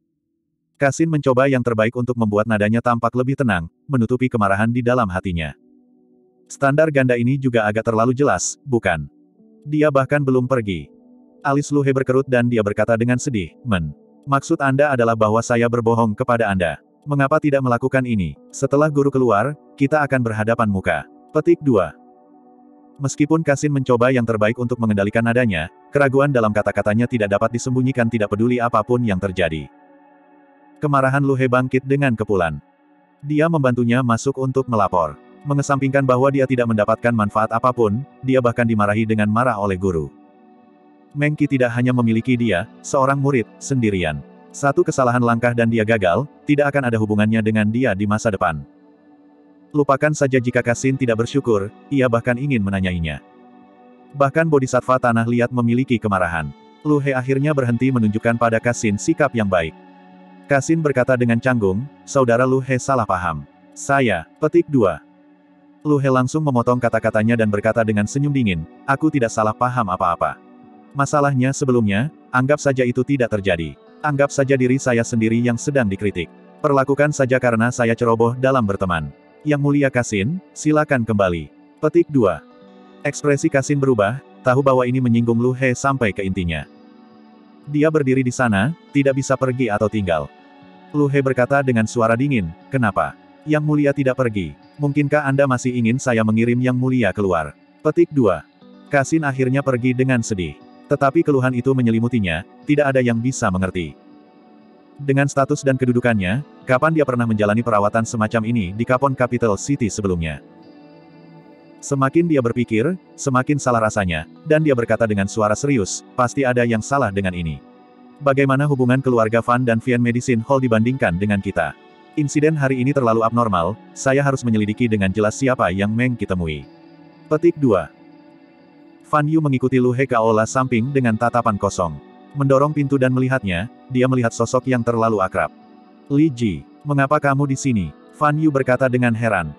S1: Kasin mencoba yang terbaik untuk membuat nadanya tampak lebih tenang, menutupi kemarahan di dalam hatinya. Standar ganda ini juga agak terlalu jelas, bukan? Dia bahkan belum pergi. Alis Luhe berkerut dan dia berkata dengan sedih, Men. Maksud Anda adalah bahwa saya berbohong kepada Anda. Mengapa tidak melakukan ini? Setelah guru keluar, kita akan berhadapan muka. Petik 2. Meskipun Kasin mencoba yang terbaik untuk mengendalikan nadanya, keraguan dalam kata-katanya tidak dapat disembunyikan tidak peduli apa pun yang terjadi. Kemarahan Lu He bangkit dengan kepulan. Dia membantunya masuk untuk melapor. Mengesampingkan bahwa dia tidak mendapatkan manfaat apa pun, dia bahkan dimarahi dengan marah oleh guru. Mengki tidak hanya memiliki dia, seorang murid, sendirian. Satu kesalahan langkah dan dia gagal, tidak akan ada hubungannya dengan dia di masa depan. Lupakan saja jika Kasin tidak bersyukur, ia bahkan ingin menanyainya. Bahkan Bodhisattva Tanah Liat memiliki kemarahan. Lu He akhirnya berhenti menunjukkan pada Kasin sikap yang baik. Kasin berkata dengan canggung, saudara Lu He salah paham. Saya, petik dua. Lu He langsung memotong kata-katanya dan berkata dengan senyum dingin, aku tidak salah paham apa-apa. Masalahnya sebelumnya, anggap saja itu tidak terjadi. Anggap saja diri saya sendiri yang sedang dikritik. Perlakukan saja karena saya ceroboh dalam berteman. Yang mulia Kasin, silakan kembali. Petik 2. Ekspresi Kasin berubah, tahu bahwa ini menyinggung Lu He sampai ke intinya. Dia berdiri di sana, tidak bisa pergi atau tinggal. Lu He berkata dengan suara dingin, kenapa? Yang mulia tidak pergi. Mungkinkah Anda masih ingin saya mengirim Yang mulia keluar? Petik 2. Kasin akhirnya pergi dengan sedih. Tetapi keluhan itu menyelimutinya, tidak ada yang bisa mengerti. Dengan status dan kedudukannya, kapan dia pernah menjalani perawatan semacam ini di Kapon Capital City sebelumnya? Semakin dia berpikir, semakin salah rasanya, dan dia berkata dengan suara serius, pasti ada yang salah dengan ini. Bagaimana hubungan keluarga Van dan Vian Medicine Hall dibandingkan dengan kita? Insiden hari ini terlalu abnormal, saya harus menyelidiki dengan jelas siapa yang Meng kitemui. Petik 2. Fan Yu mengikuti Lu He ke aula samping dengan tatapan kosong. Mendorong pintu dan melihatnya, dia melihat sosok yang terlalu akrab. Li Ji, mengapa kamu di sini? Fan Yu berkata dengan heran.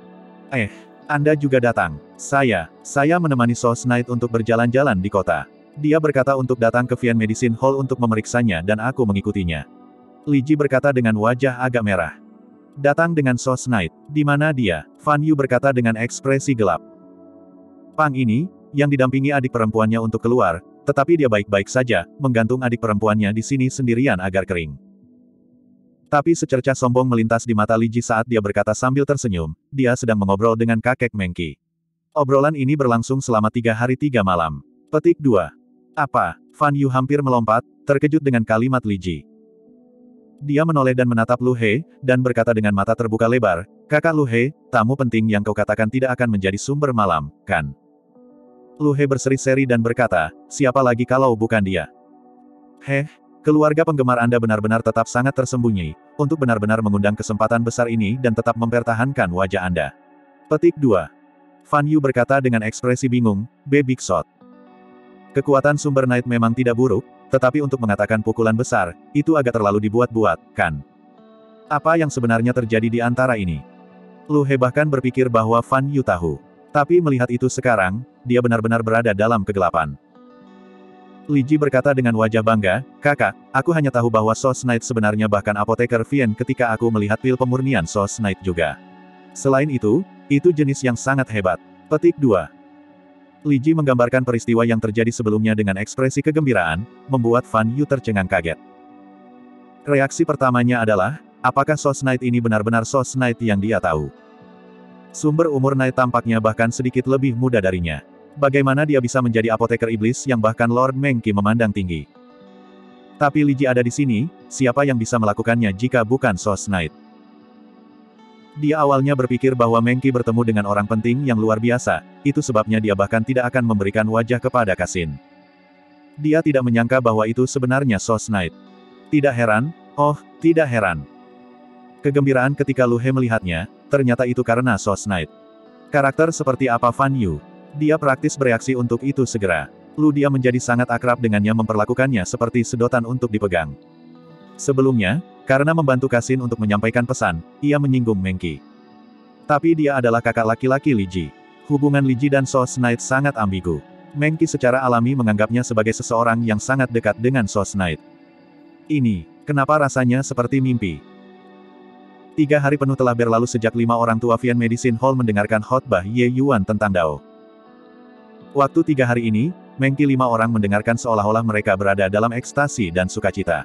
S1: Eh, Anda juga datang. Saya, saya menemani Sos Knight untuk berjalan-jalan di kota. Dia berkata untuk datang ke Vian Medicine Hall untuk memeriksanya dan aku mengikutinya. Li Ji berkata dengan wajah agak merah. Datang dengan Sos Knight. Di mana dia? Fan Yu berkata dengan ekspresi gelap. Pang ini, yang didampingi adik perempuannya untuk keluar, tetapi dia baik-baik saja, menggantung adik perempuannya di sini sendirian agar kering. Tapi secercah sombong melintas di mata Liji saat dia berkata sambil tersenyum, dia sedang mengobrol dengan kakek Mengki. Obrolan ini berlangsung selama tiga hari tiga malam. Petik 2. Apa? Fan Yu hampir melompat, terkejut dengan kalimat Liji. Dia menoleh dan menatap Lu He, dan berkata dengan mata terbuka lebar, Kakak Lu He, tamu penting yang kau katakan tidak akan menjadi sumber malam, kan? Lu He berseri-seri dan berkata, siapa lagi kalau bukan dia? Heh, keluarga penggemar Anda benar-benar tetap sangat tersembunyi, untuk benar-benar mengundang kesempatan besar ini dan tetap mempertahankan wajah Anda. Petik 2. Fan Yu berkata dengan ekspresi bingung, B Big Shot. Kekuatan sumber Night memang tidak buruk, tetapi untuk mengatakan pukulan besar, itu agak terlalu dibuat-buat, kan? Apa yang sebenarnya terjadi di antara ini? Lu He bahkan berpikir bahwa Fan Yu tahu. Tapi melihat itu sekarang, dia benar-benar berada dalam kegelapan. Li Ji berkata dengan wajah bangga, kakak, aku hanya tahu bahwa Sos Knight sebenarnya bahkan apoteker Vien ketika aku melihat pil pemurnian Sos Knight juga. Selain itu, itu jenis yang sangat hebat. Petik 2. Li Ji menggambarkan peristiwa yang terjadi sebelumnya dengan ekspresi kegembiraan, membuat Fan Yu tercengang kaget. Reaksi pertamanya adalah, apakah Sos Knight ini benar-benar Sos Knight yang dia tahu? Sumber umur Knight tampaknya bahkan sedikit lebih muda darinya. Bagaimana dia bisa menjadi apoteker iblis yang bahkan Lord Mengki memandang tinggi? Tapi Liji ada di sini, siapa yang bisa melakukannya jika bukan Sos Knight? Dia awalnya berpikir bahwa Mengki bertemu dengan orang penting yang luar biasa, itu sebabnya dia bahkan tidak akan memberikan wajah kepada Kasin. Dia tidak menyangka bahwa itu sebenarnya Sos Knight. Tidak heran, oh, tidak heran. Kegembiraan ketika Lu He melihatnya, ternyata itu karena Sos Knight. Karakter seperti apa Fan Yu? Dia praktis bereaksi untuk itu segera. Lu dia menjadi sangat akrab dengannya memperlakukannya seperti sedotan untuk dipegang. Sebelumnya, karena membantu Kasin untuk menyampaikan pesan, ia menyinggung Mengki. Tapi dia adalah kakak laki-laki Li Ji. Hubungan Li Ji dan Sos Knight sangat ambigu. Mengki secara alami menganggapnya sebagai seseorang yang sangat dekat dengan Sos Knight. Ini, kenapa rasanya seperti mimpi? Tiga hari penuh telah berlalu sejak lima orang tua Vian Medicine Hall mendengarkan khotbah Ye Yuan tentang Dao. Waktu tiga hari ini, Mengki lima orang mendengarkan seolah-olah mereka berada dalam ekstasi dan sukacita.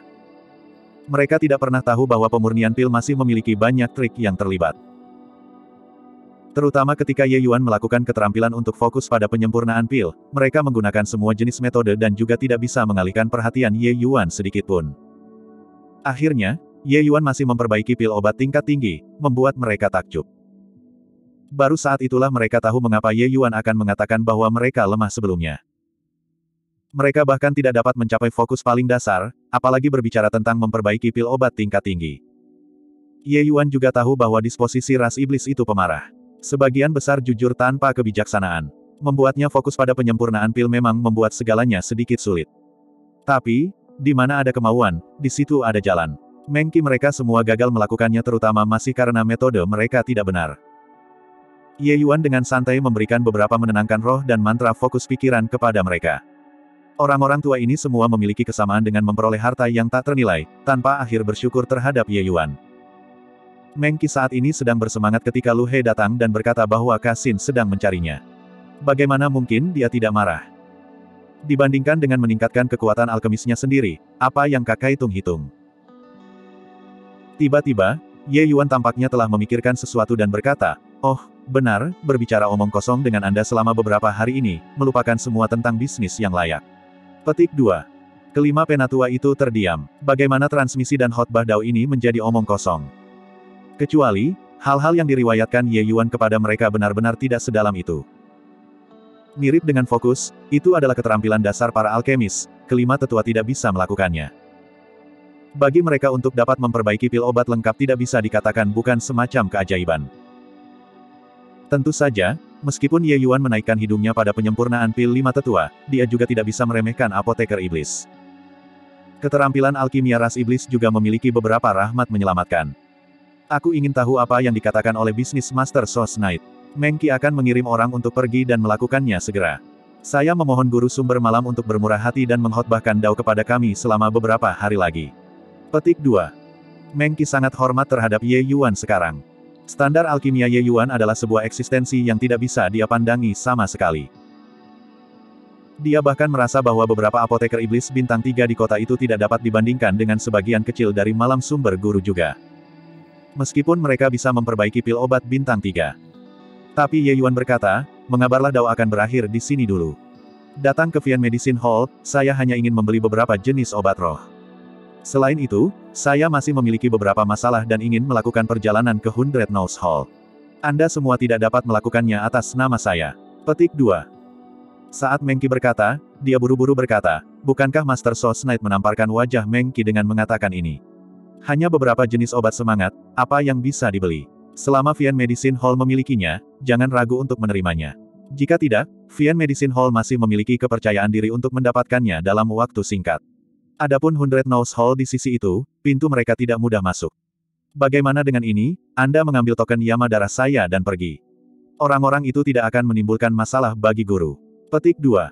S1: Mereka tidak pernah tahu bahwa pemurnian pil masih memiliki banyak trik yang terlibat. Terutama ketika Ye Yuan melakukan keterampilan untuk fokus pada penyempurnaan pil, mereka menggunakan semua jenis metode dan juga tidak bisa mengalihkan perhatian Ye Yuan sedikitpun. Akhirnya, Ye Yuan masih memperbaiki pil obat tingkat tinggi, membuat mereka takjub. Baru saat itulah mereka tahu mengapa Ye Yuan akan mengatakan bahwa mereka lemah sebelumnya. Mereka bahkan tidak dapat mencapai fokus paling dasar, apalagi berbicara tentang memperbaiki pil obat tingkat tinggi. Ye Yuan juga tahu bahwa disposisi ras iblis itu pemarah. Sebagian besar jujur tanpa kebijaksanaan. Membuatnya fokus pada penyempurnaan pil memang membuat segalanya sedikit sulit. Tapi, di mana ada kemauan, di situ ada jalan. Mengki mereka semua gagal melakukannya terutama masih karena metode mereka tidak benar. Ye Yuan dengan santai memberikan beberapa menenangkan roh dan mantra fokus pikiran kepada mereka. Orang-orang tua ini semua memiliki kesamaan dengan memperoleh harta yang tak ternilai, tanpa akhir bersyukur terhadap Ye Yuan. Mengki saat ini sedang bersemangat ketika Lu He datang dan berkata bahwa Kasin sedang mencarinya. Bagaimana mungkin dia tidak marah? Dibandingkan dengan meningkatkan kekuatan alkemisnya sendiri, apa yang kakak hitung-hitung? Tiba-tiba, Ye Yuan tampaknya telah memikirkan sesuatu dan berkata, Oh, benar, berbicara omong kosong dengan Anda selama beberapa hari ini, melupakan semua tentang bisnis yang layak. Petik 2. Kelima penatua itu terdiam. Bagaimana transmisi dan khotbah Dao ini menjadi omong kosong? Kecuali, hal-hal yang diriwayatkan Ye Yuan kepada mereka benar-benar tidak sedalam itu. Mirip dengan fokus, itu adalah keterampilan dasar para alkemis, kelima tetua tidak bisa melakukannya. Bagi mereka untuk dapat memperbaiki pil obat lengkap tidak bisa dikatakan bukan semacam keajaiban. Tentu saja, meskipun Ye Yuan menaikkan hidungnya pada penyempurnaan pil lima tetua, dia juga tidak bisa meremehkan apoteker iblis. Keterampilan alkimia ras iblis juga memiliki beberapa rahmat menyelamatkan. Aku ingin tahu apa yang dikatakan oleh bisnis Master Sos Knight. Mengki akan mengirim orang untuk pergi dan melakukannya segera. Saya memohon guru sumber malam untuk bermurah hati dan menghotbahkan dao kepada kami selama beberapa hari lagi. Petik 2. Mengki sangat hormat terhadap Ye Yuan sekarang. Standar alkimia Ye Yuan adalah sebuah eksistensi yang tidak bisa dia pandangi sama sekali. Dia bahkan merasa bahwa beberapa apoteker iblis bintang tiga di kota itu tidak dapat dibandingkan dengan sebagian kecil dari malam sumber guru juga. Meskipun mereka bisa memperbaiki pil obat bintang 3. Tapi Ye Yuan berkata, mengabarlah Dao akan berakhir di sini dulu. Datang ke Vian Medicine Hall, saya hanya ingin membeli beberapa jenis obat roh. Selain itu, saya masih memiliki beberapa masalah dan ingin melakukan perjalanan ke Hundred Nose Hall. Anda semua tidak dapat melakukannya atas nama saya. Petik 2. Saat Mengki berkata, dia buru-buru berkata, bukankah Master Sos Knight menamparkan wajah Mengki dengan mengatakan ini? Hanya beberapa jenis obat semangat, apa yang bisa dibeli. Selama Vian Medicine Hall memilikinya, jangan ragu untuk menerimanya. Jika tidak, Vian Medicine Hall masih memiliki kepercayaan diri untuk mendapatkannya dalam waktu singkat. Adapun Hundred Nose Hall di sisi itu, pintu mereka tidak mudah masuk. Bagaimana dengan ini, Anda mengambil token Yama darah saya dan pergi. Orang-orang itu tidak akan menimbulkan masalah bagi guru. Petik 2.